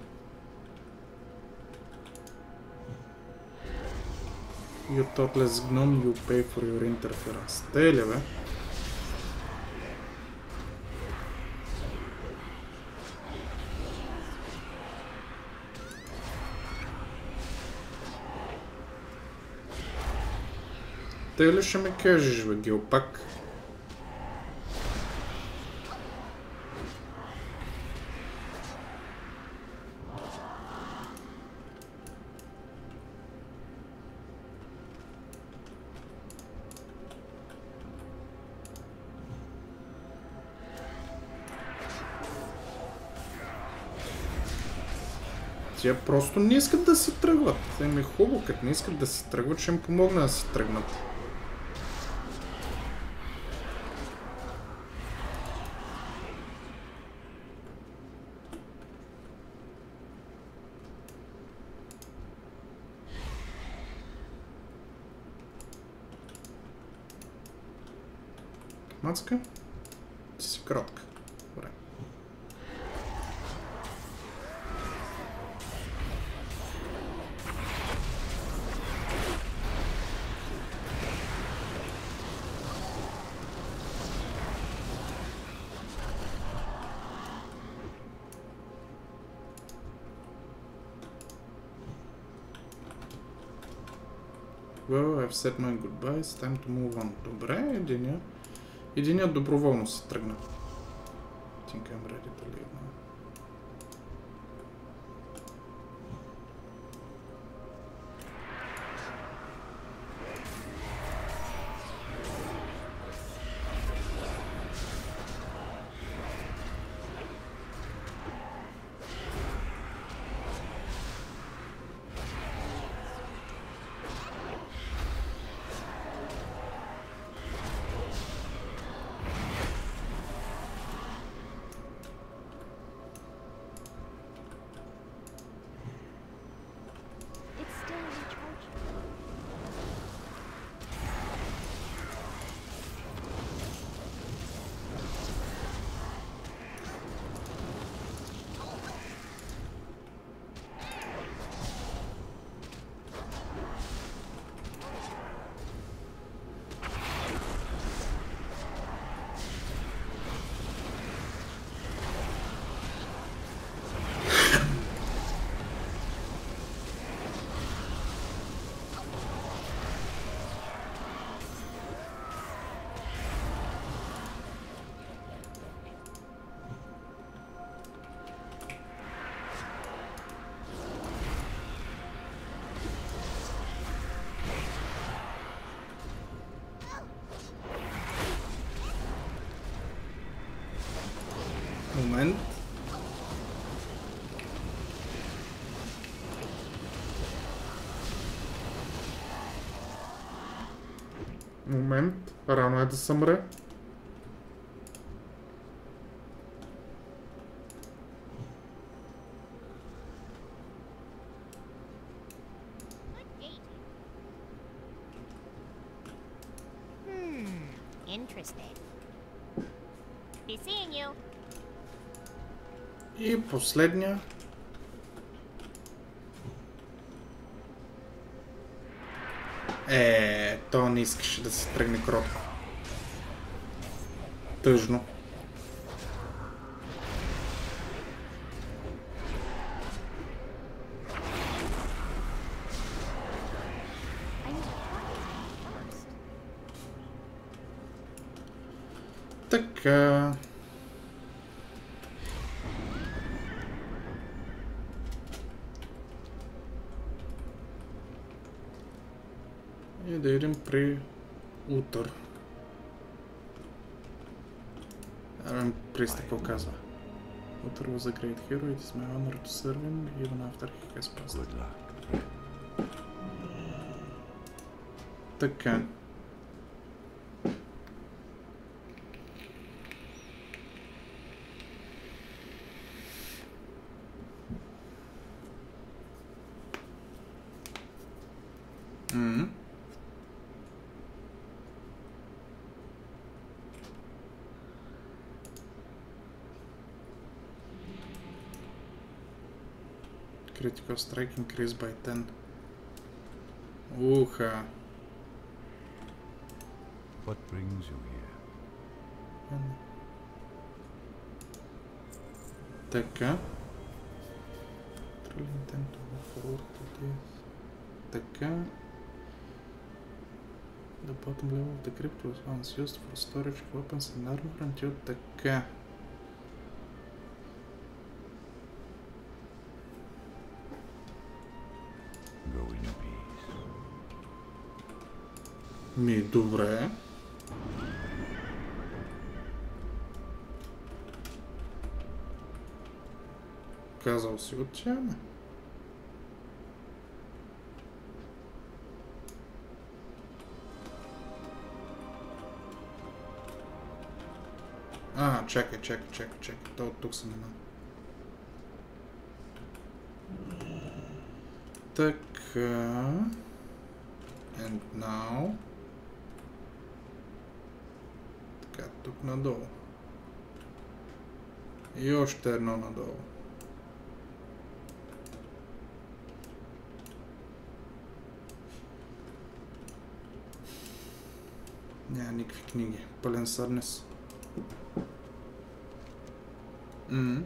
You thoughtless gnome, you pay for your interference. Те ли, бе? Те ли ще ми кажеш, бе, гилпак? Тя просто не искат да се тръгват. Те е хубаво, като не искат да се тръгват, ще им помогна да се тръгнат. Said my goodbyes, time to move on. Добре, единия. Единият доброволно се тръгна. Think I'm ready to leave now. Рано е да. Hmm. Seeing you. И последния. Е, то не искаше да се тръгне кротко. Тъжно. Така. И да идем при утър. Ами, Прист какво казва? Утър was a great hero, it is my honor to serve him, even after he has passed. Good luck. Така. Critical strike increased by 10. Уха. What brings you here? Така. Трилин тento forward to this. Така. The bottom level of the crypt was once used for storage of weapons and armor until така. Ми, добре. Казал си отиваме. А, чакай, чакай, чакай, чакай. То от тук се мина. Така. And now... na dół. Już terno na dół. يعني يكفي كنية بلان سارنس امم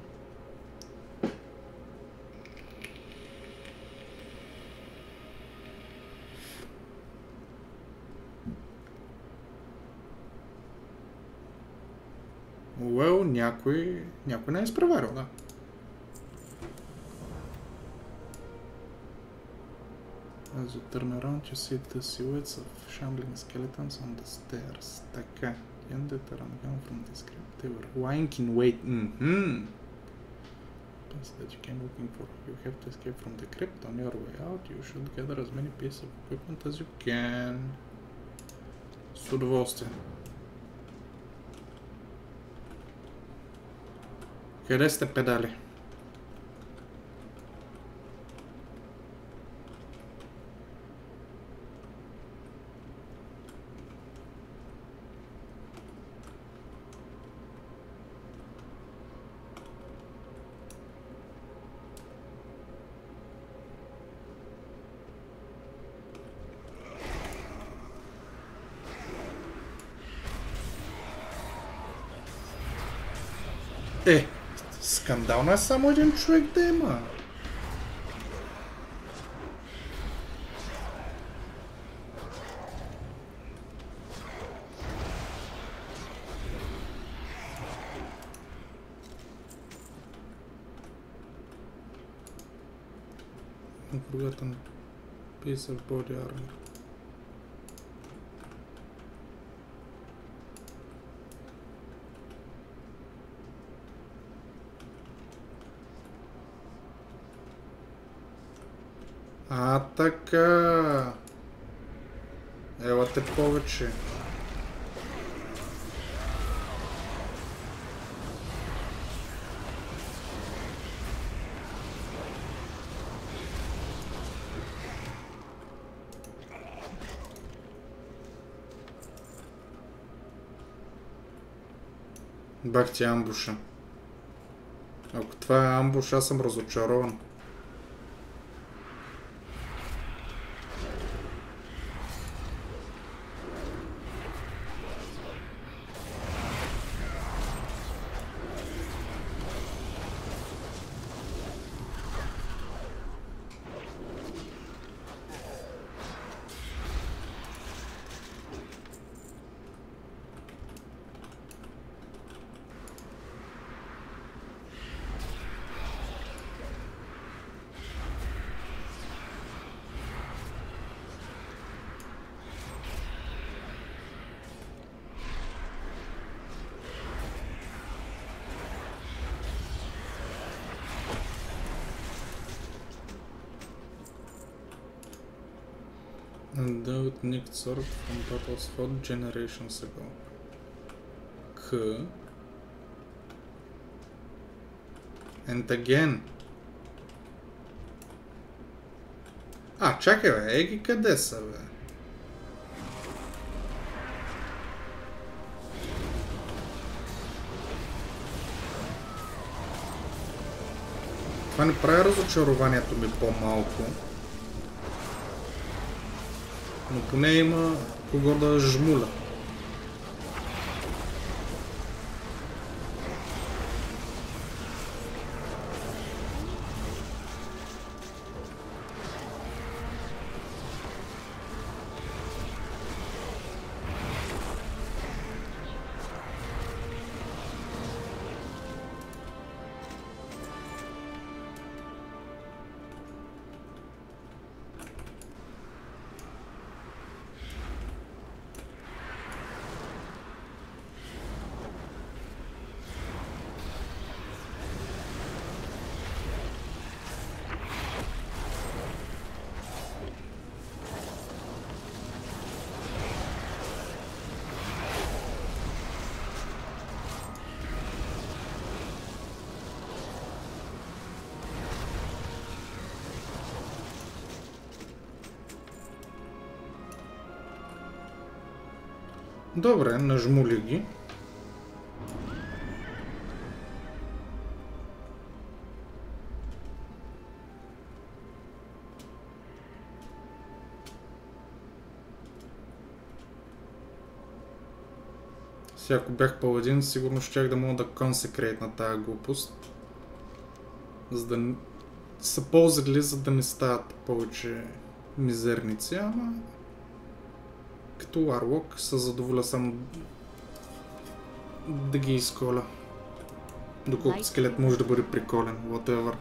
някой... Някой не е изпреварил, да. As you turn around, you see the silhouettes of shambling skeletons on the stairs. Така. You ended around down from this crypt. They were lying in wait. Mm-hmm. Pass that you came looking for. You have to escape from the crypt. On your way out, you should gather as many pieces of equipment as you can. С удоволствие. Къде сте педали? Е, скандално е само един човек да има. Forgotten piece of body armor. А, така. Елате повече. Бах ти амбуша. Ако това е амбуш, аз съм разочарован. Nicked sword from battles fought generations ago. K. And again. А, чакай бе, еги къде са бе? Това не прави разочарованието ми по-малко. Но поне има кого да жмуля. Добре, нажмули ги. Сега ако бях паладин, сигурно щях да мога да консекрейт на тази глупост. За да са ползвали, за да не стават повече мизерници, ама като Warlock се задоволя само да ги изколя. Доколкото скелет може да бъде приколен, whatever.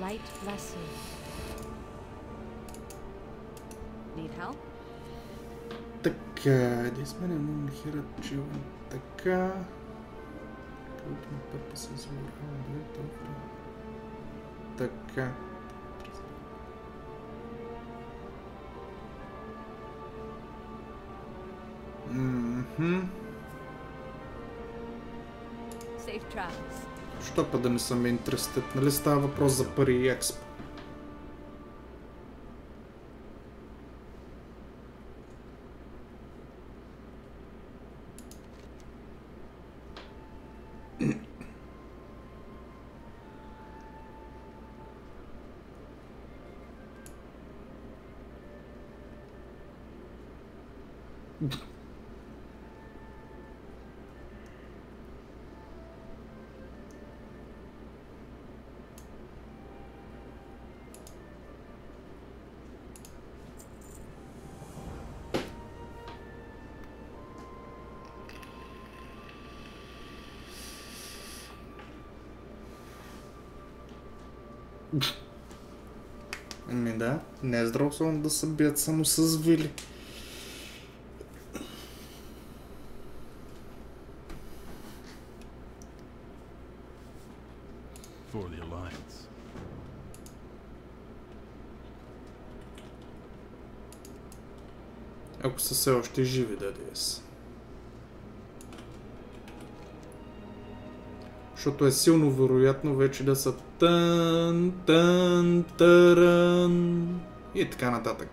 Light blessing. Need help? Така, да изменям на хират чиван. Така. Ultimate purpose is war. Така. Travels. Що па да не съм интересът? Нали става въпрос за пари и експо? Ами да, не е здраво само да се бият само с вили. For the Alliance. Ако са все още живи, да са. Защото е силно вероятно вече да са тън, тън, търън и така нататък.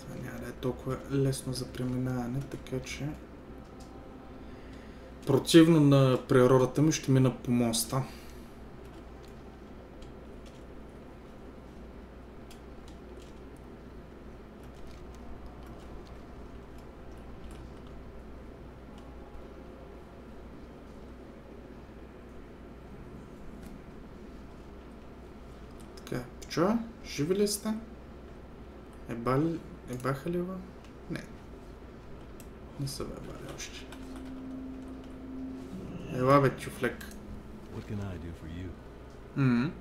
Това няма да е толкова лесно за преминаване, така че... Противно на природата ми ще мина по моста. Така, чо? Живи ли сте? Еба ли... Ебаха ли ва? Не. Не са бе ебали още. Ела бе, чуфлек. What can I do for you? Ммм.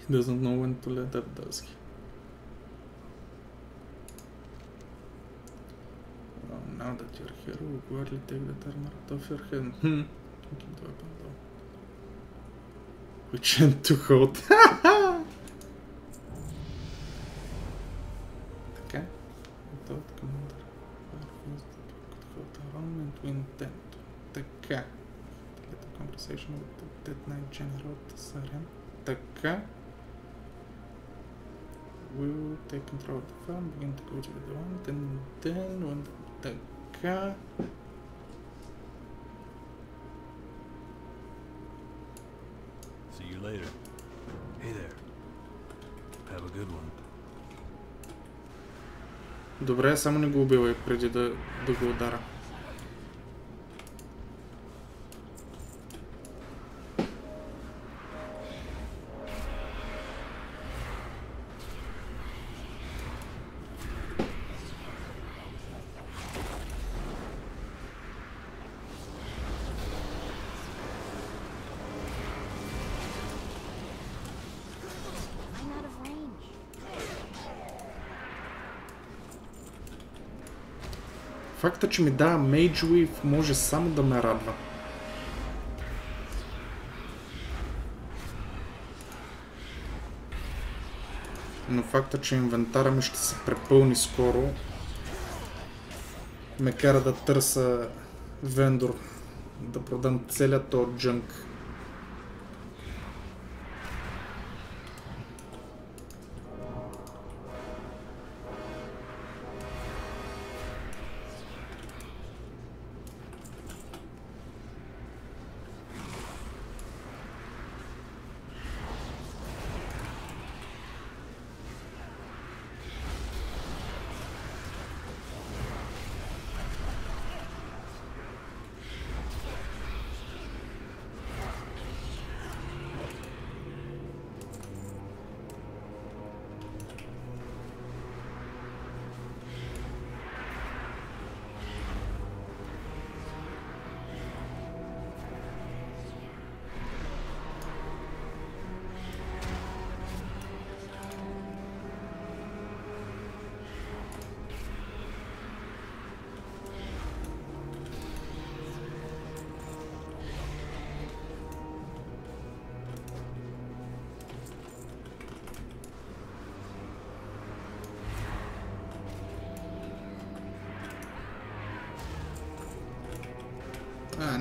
He doesn't know when to let up, does he? Oh, now that you're here, we'll gladly take the turn out of your hand. Hmm. Keep the weapon down. which end to hold. okay. Without commander, and we intend to attack. The conversation with the dead knight general take care We will take control of the farm, begin to go to the one, and then when the attack. Добре, само не го убивай преди да, да го удара. Факта, че ми дава Mage Weave може само да ме радва. Но факта, че инвентара ми ще се препълни скоро, ме кара да търся вендор, да продам целият този джънк.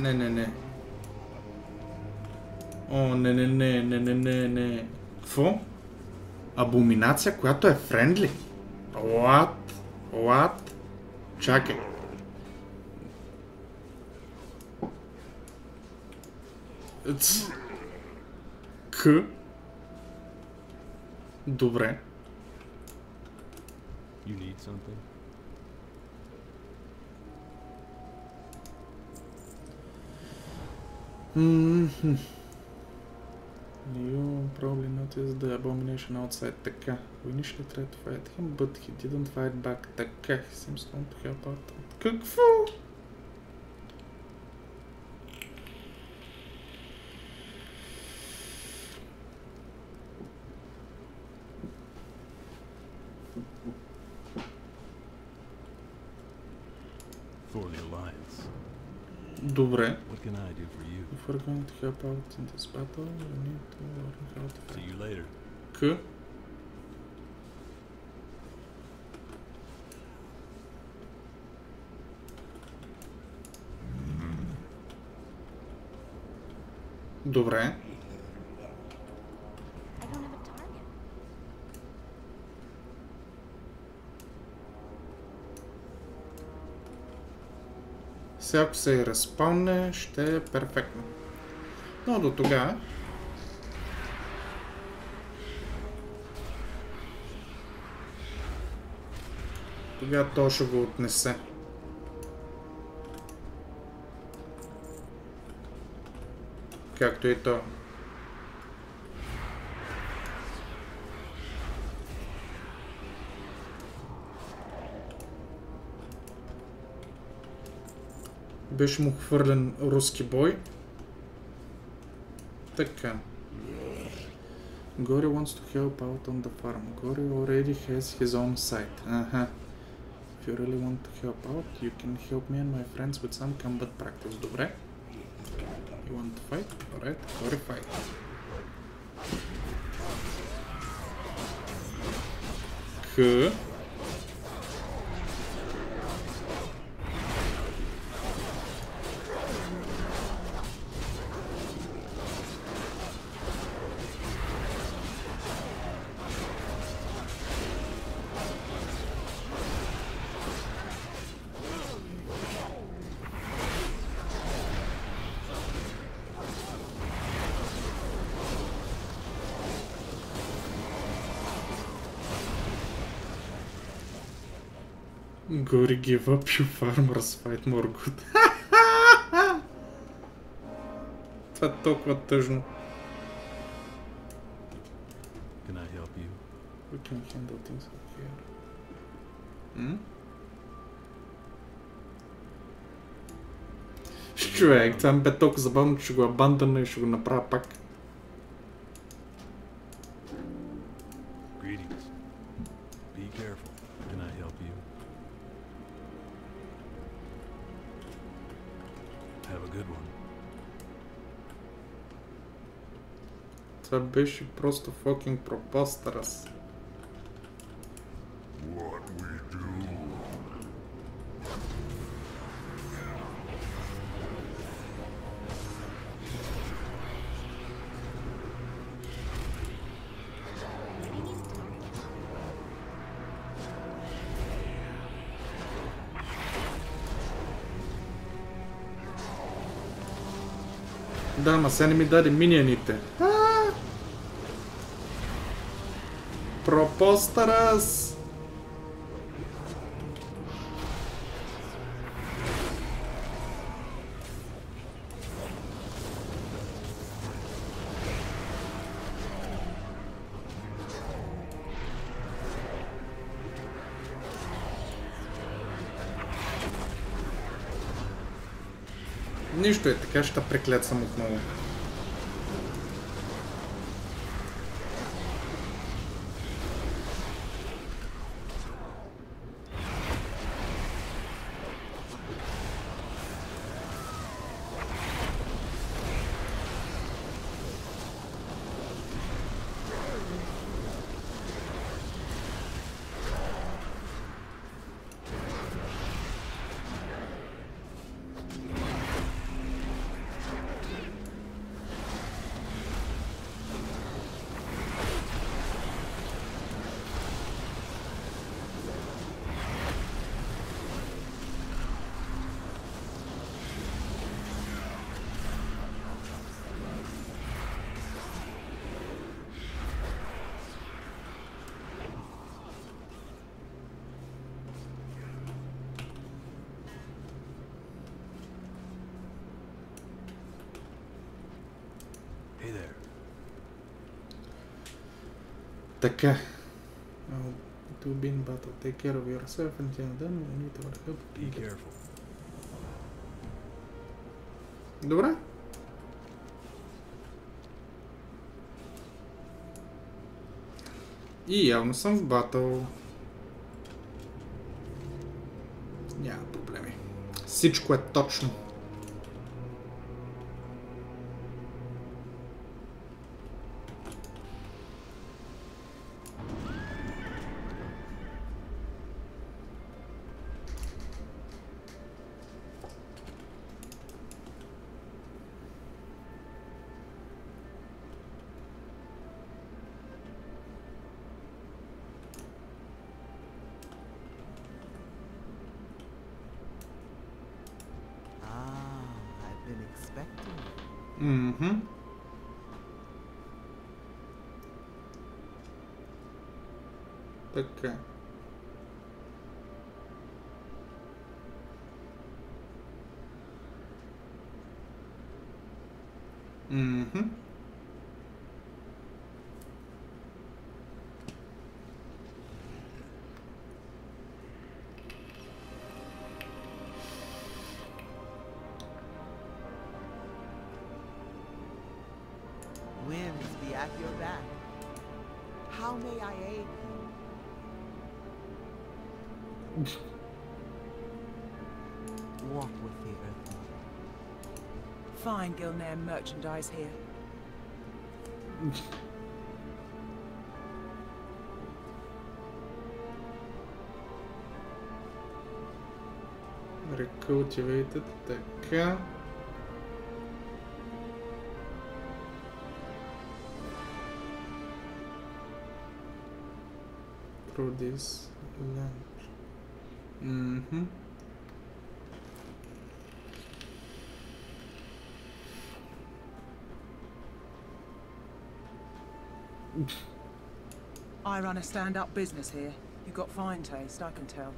Не, не, не. О, не, не, не, не, не, не, не. Какво? Абоминация, която е френдли? What? What? Чакай. Ц. К. Добре. You need something? Mhm. You probably noticed the abomination outside. Така. We initially tried to fight him, but he didn't fight back. Така. He seems to want to help out. Какво? For the Alliance. Добре. What can I do for you? If we're going to help out in this battle, we need to learn how to See fight. you later. К. Добре. I don't have a target. Сега ако се разпълне, ще е перфектно. Но до тогава... Тогава то ще го отнесе. Както и то. Беше му хвърлен руски бой. Така. Gori wants to help out on the farm. Gori already has his own site. Ага. If you really want to help out, you can help me and my friends with some combat practice. Добре. You want to fight? Alright, Gori fight. К. give up you farmers fight more good. *laughs* Това е толкова тъжно. Can I help you? We can handle things up here. М? Ш, Човек, това ми бе толкова забавно, че ще го абандана и ще го направя пак. Това беше просто fucking do. Да, ма сега не ми даде минияните. Пропостерас! Нищо е, така ще преклят съм отново. Hey there. Така. Uh, To be in battle, take care of yourself and tell them you need our help. Be careful. Добре. И явно съм в батъл. Няма проблеми. Всичко е точно. Fine Gilnair merchandise here. Recultivated. Така. Through this land. Mhm. I run a stand-up business here. You got fine taste, I can tell.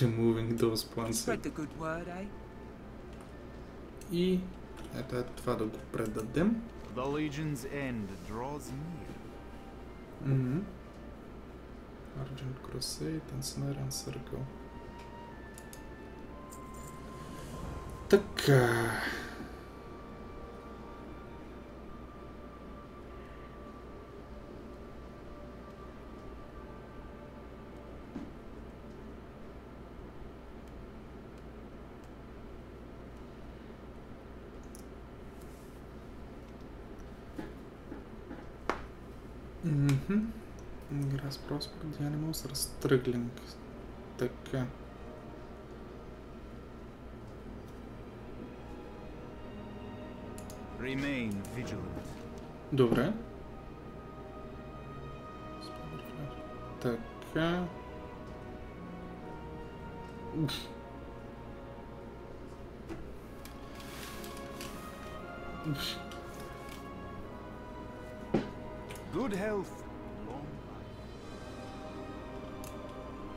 Removing those plants. Spread the good word, eh? И ето е това да го предадем. The Legion's end draws near. Mhm. Argent Crusade and Snare and Circle. Така. Мгм. Игра с Prosper the Animals Разтръглинг. Така. Remain vigilant. Добре. Така. Уф. Уф. Good health.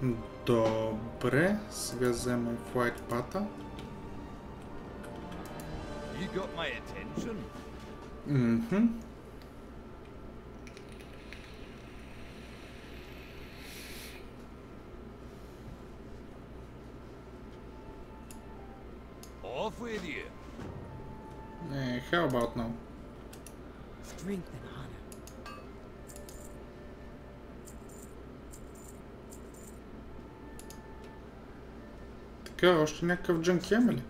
Long Добре, сега вземем Flight Pata. You got my attention. Мгм. Така, още някакъв джанк има ли?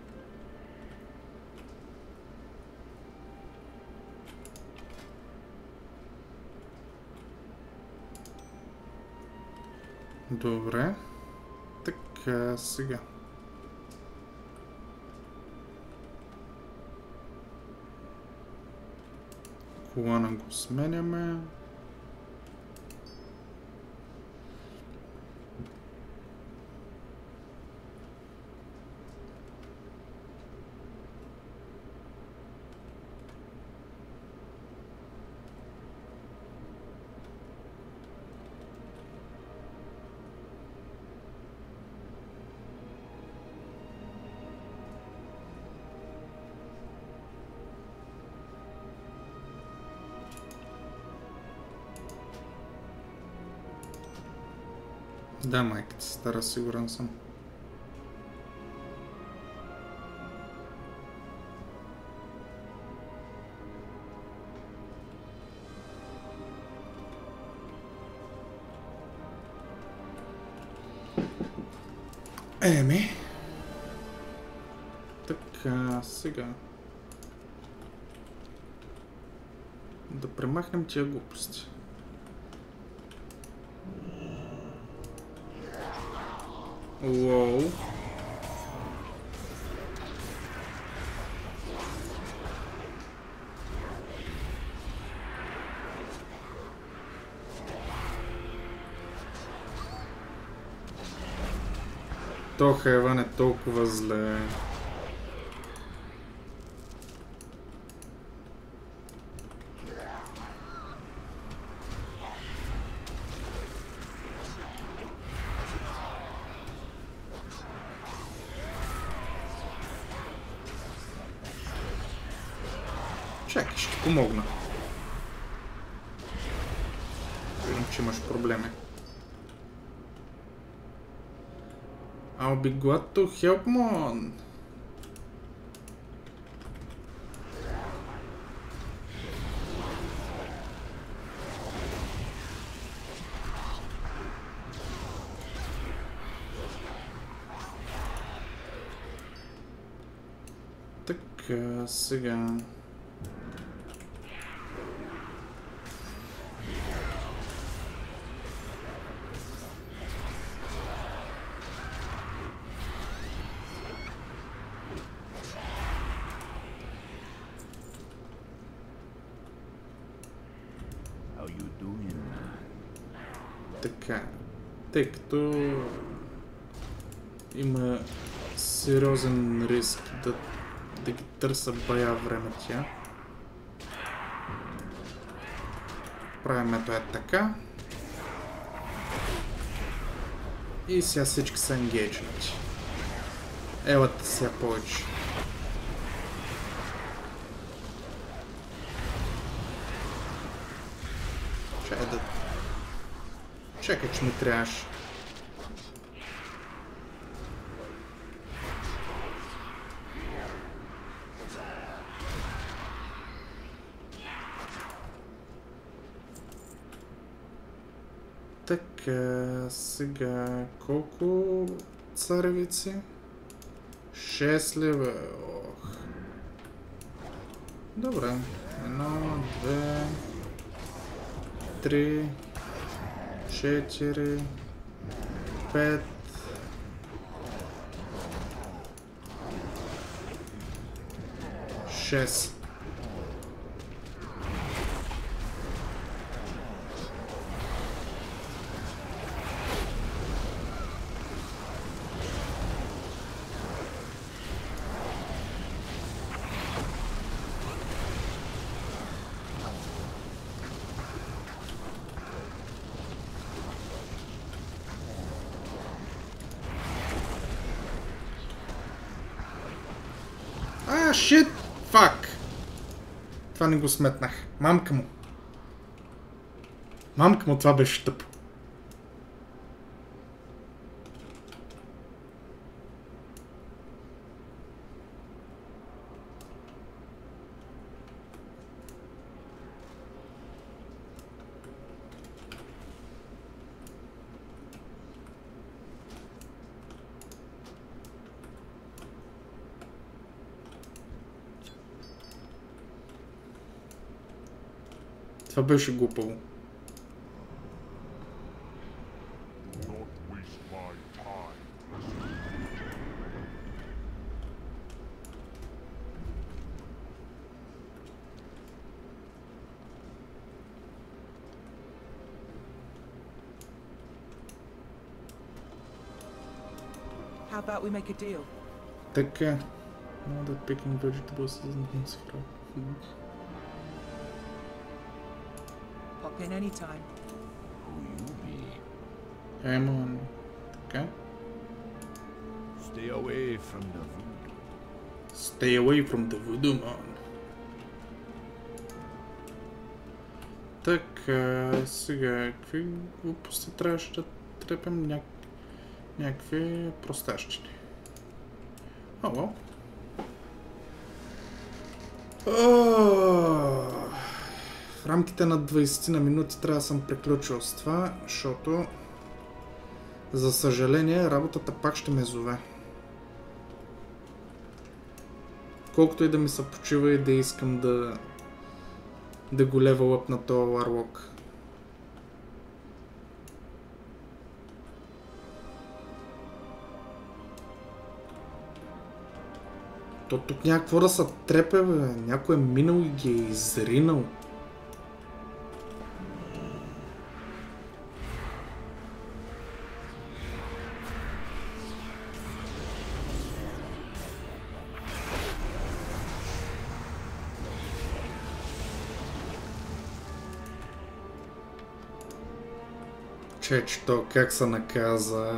Добре. Така, сега. Колана го сменяме. Да, майката си стара, сигурен съм. Еми. Така, сега. Да премахнем тия глупости. Лоу. То Хевън е толкова зле. Чакай, ще ти помогна. Виждам, че имаш проблеми. I'll be glad to help Mon. Така, сега... How you doing? Така, като има сериозен риск да, да ги търся бая време тя. Правим ето е така. И сега всички са енгейджнати. Елате сега повече. Чакай да... Чакай, че ми трябваше. Сега колко царевици? 6 лева. Ох. Добре. Едно, две, 3, 4, 5. Шест. Това не го сметнах. Мамка му. Мамка му, това беше тъпо. Това беше глупаво. Not waste my time. How about we make a deal? Така. Now that picking vegetables isn't useful. Pop in any time. Емо, така. Stay away from the voodoo. Stay away from the voodoo man. Така, сега, какви глупости трябваше да трепем? Няк... Някакви простащини. О, well. Рамките на 20 на минути трябва да съм приключил с това, защото за съжаление работата пак ще ме зове. Колкото и да ми се почива и да искам да да го левел up на този Warlock. То тук някакво да са трепе, бе. Някой е минал и ги е изринал. Чеч, то как се наказа?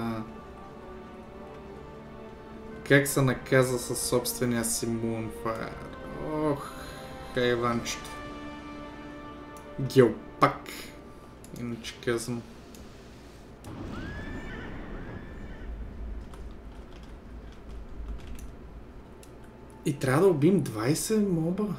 Как се наказа със собствения си Moonfire? Ох, хайванчето. Геопак. Иначе казвам. И трябва да убим 20 моба?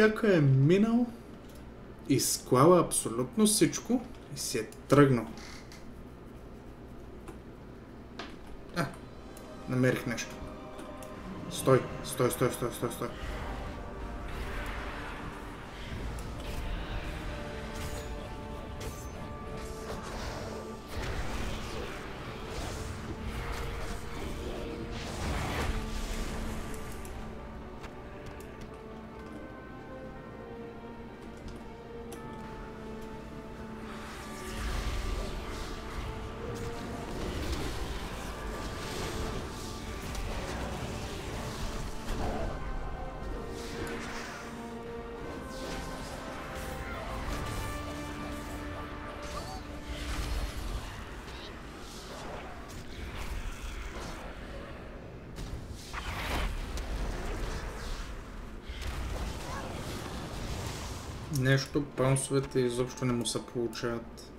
Някой е минал, изклала абсолютно всичко и си е тръгнал. А, намерих нещо. Стой, стой, стой, стой, стой, стой. Нещо, паунсовете изобщо не му се получават.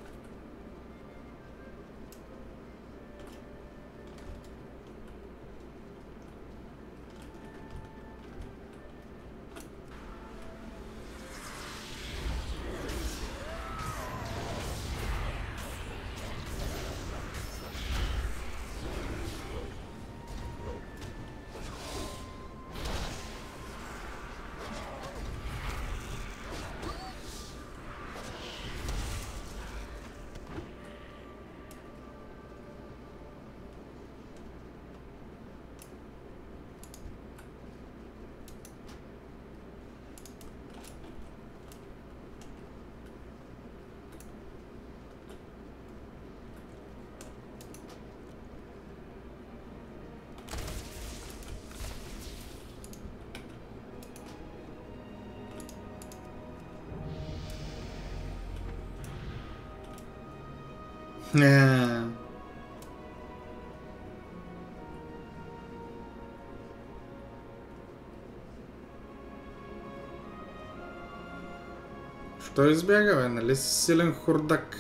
Не. Що избяга, бе? Нали си силен хордак?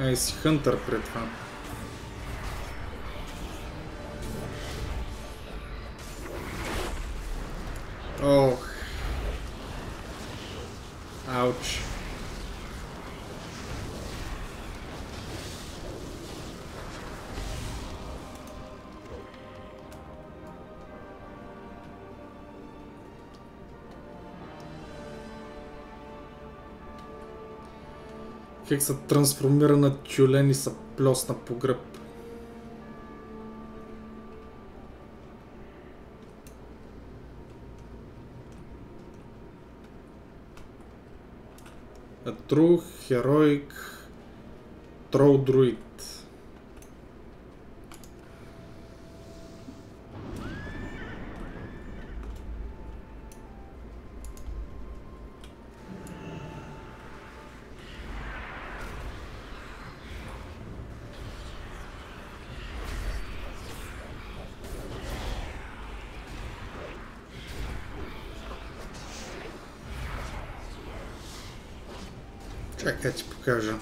Ай Как се трансформира на тюлен и се плесна по гръб. A true heroic troll скажем.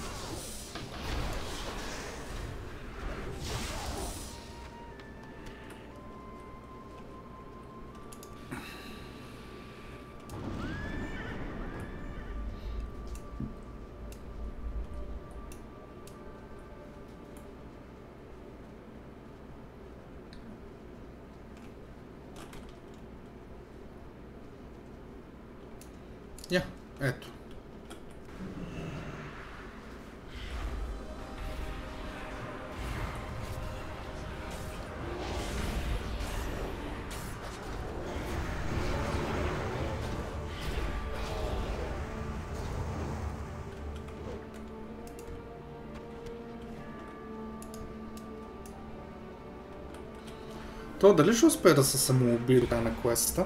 То дали ще успее да се самоуби до на квеста?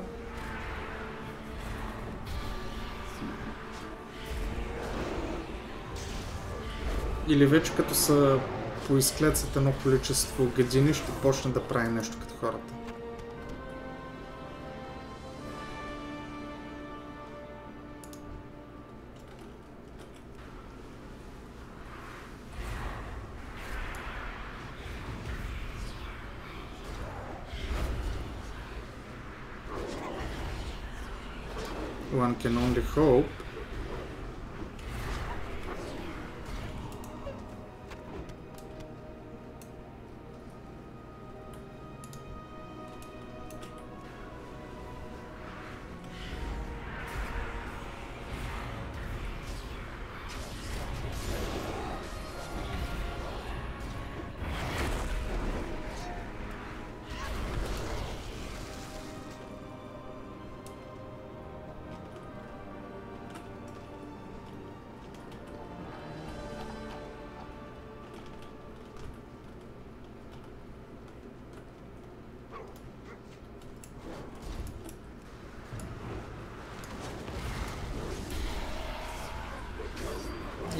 Или вече като са поизклецат едно количество години, ще почне да прави нещо като хората. One can only hope.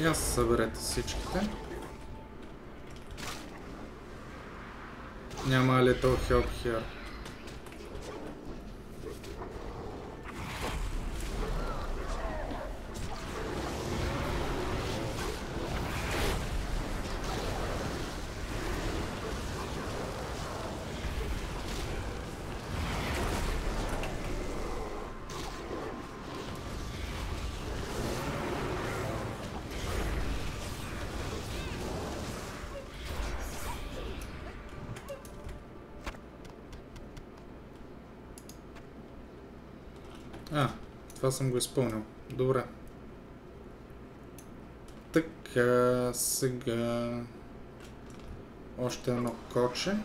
Аз съберете всичките. Няма little help here. Това съм го изпълнил. Добре. Така, сега... Още едно коче.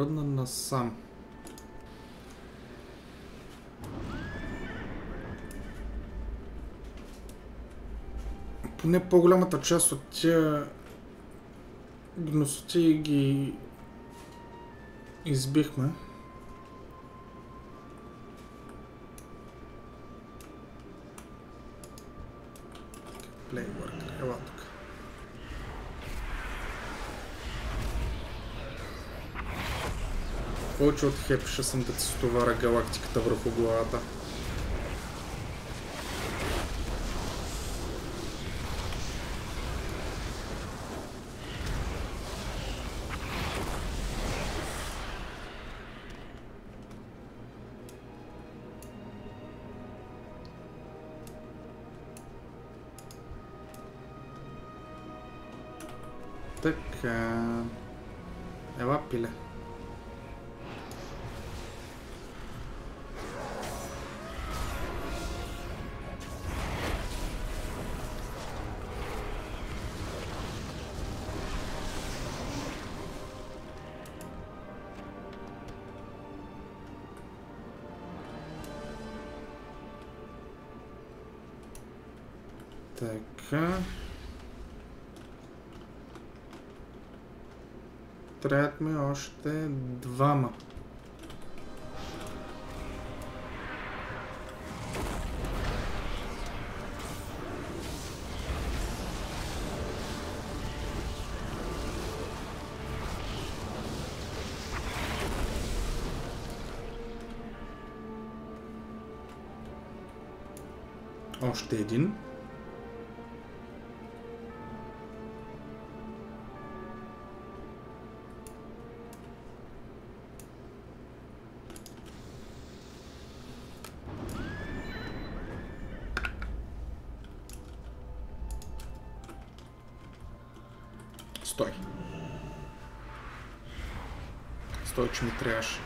Мръдна насам. Поне по-голямата част от тия гносоти ги избихме. Плейворк, ела тук. Повече от хеп ще съм да ти стовара галактиката върху главата. Трябват ми още двама. Още един. Че ми трябваше.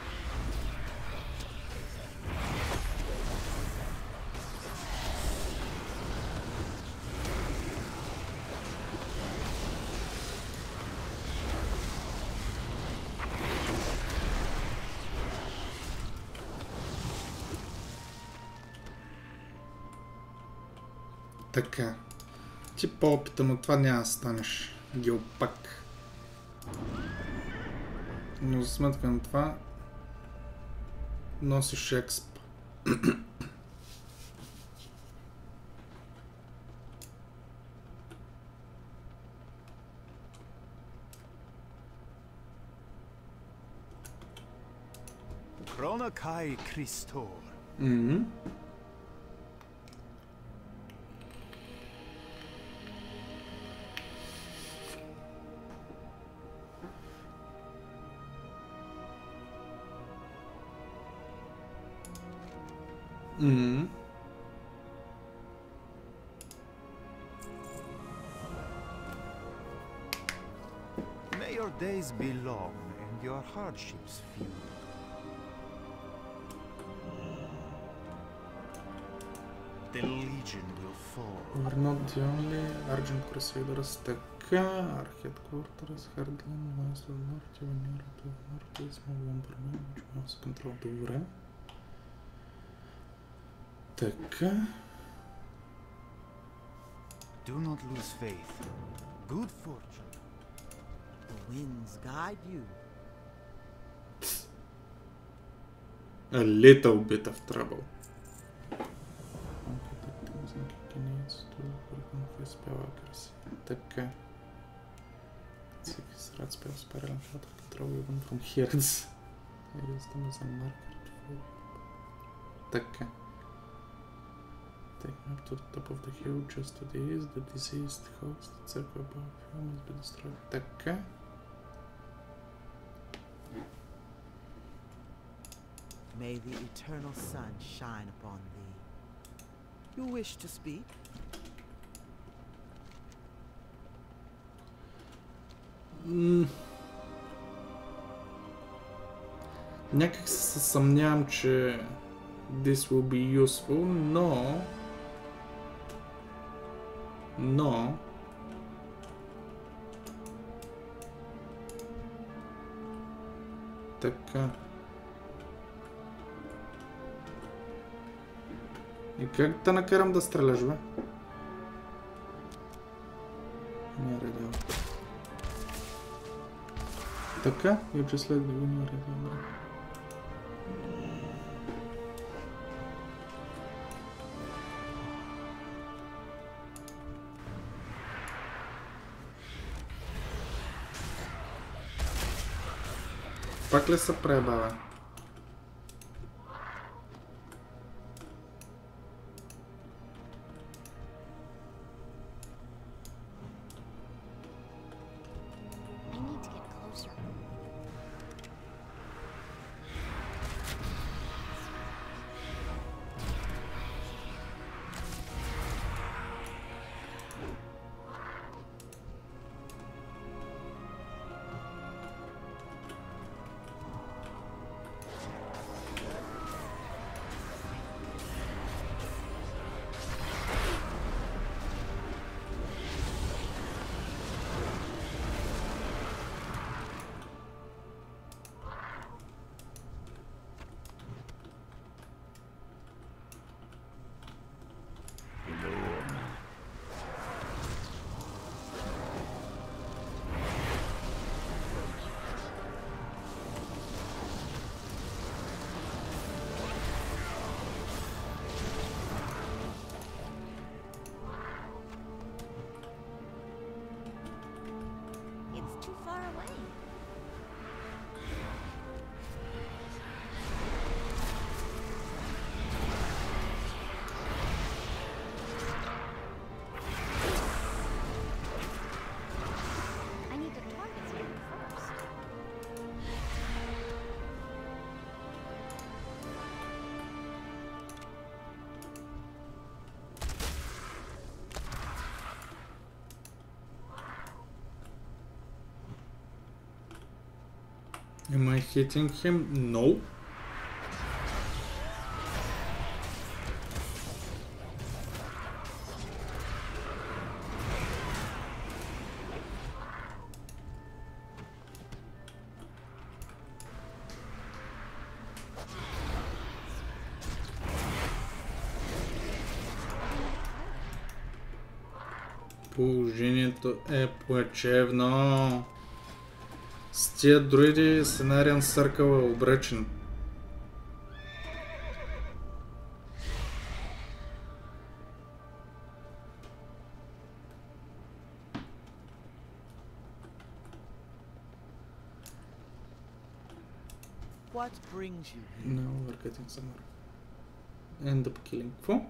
Така. Ти по-опитан от това няма да станеш геопак. Но за сметка на това носиш експ. Krona Kai Christor. Мгм. Argent Crusaders. Така, Headquarters, Hardline, West of North, Veneer, to North, is Small Lumberman, which was control добре. Така. Do not lose faith. Good fortune. The winds guide you. A little bit of trouble. Така. Всеки срад спел с парален фото control even from heads. Use them as a marker for... Така. Take me up to the top of the hill just to the east. The diseased host, the circle above you must be destroyed. Така. May the eternal sun shine upon thee. You wish to speak? М. Някак се съмнявам, че this will be useful, но... Но... Така. И как да накарам да стреляш, бе? Не е радио. Така, и че след да го не е. Пак ли се пребава? Too far away. Am I hitting him? No. Положението е плачевно. С тия друиди сценариен съркъл е обречен. What brings you here? No, we're getting somewhere. End up killing. Какво?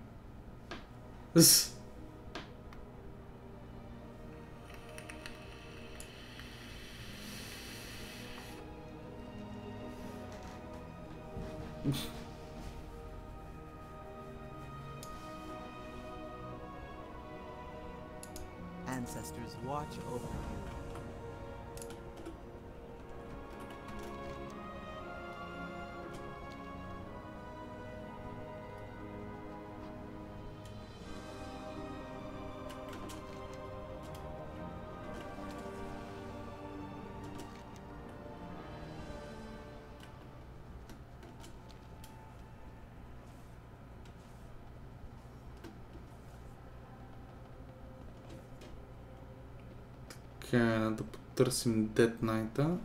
Потърсим Dead Knight.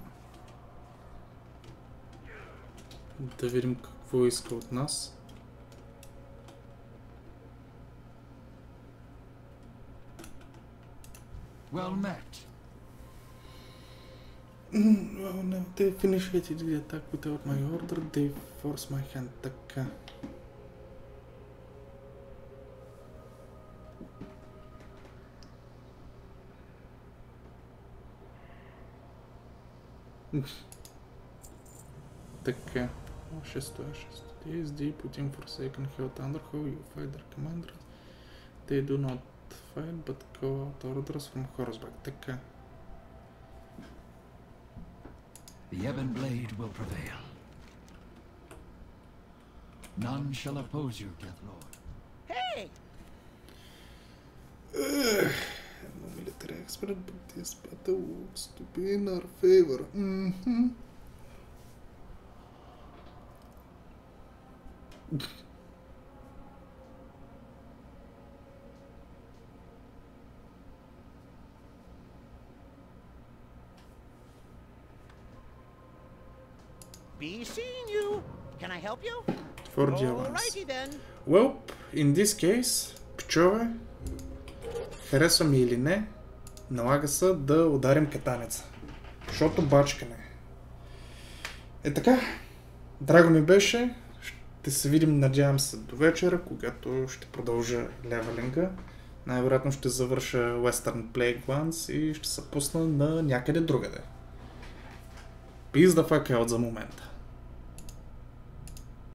Да видим какво иска от нас. Well met. Mm, Well, no, they initiated the attack without my order. They forced my hand. Така. Така. 6 6 Days deep within Forsaken Hell Thunderhole, you fight their commanders. They do not fight but call out orders from horseback. Така. The ebon blade will prevail. None shall oppose you, Death Lord. military expert, but this battle works to be in our favor. Mm-hmm. Be seeing you. Can I help you? For the ones. Alrighty then. Well, in this case, пичове, харесва ми или не, налага се да ударим катанеца. Защото бачкане. Е така, драго ми беше, ще се видим, надявам се, до вечера, когато ще продължа левелинга. Най-вероятно ще завърша Western Plague Lands и ще се пусна на някъде другаде. Peace the fuck out за момента.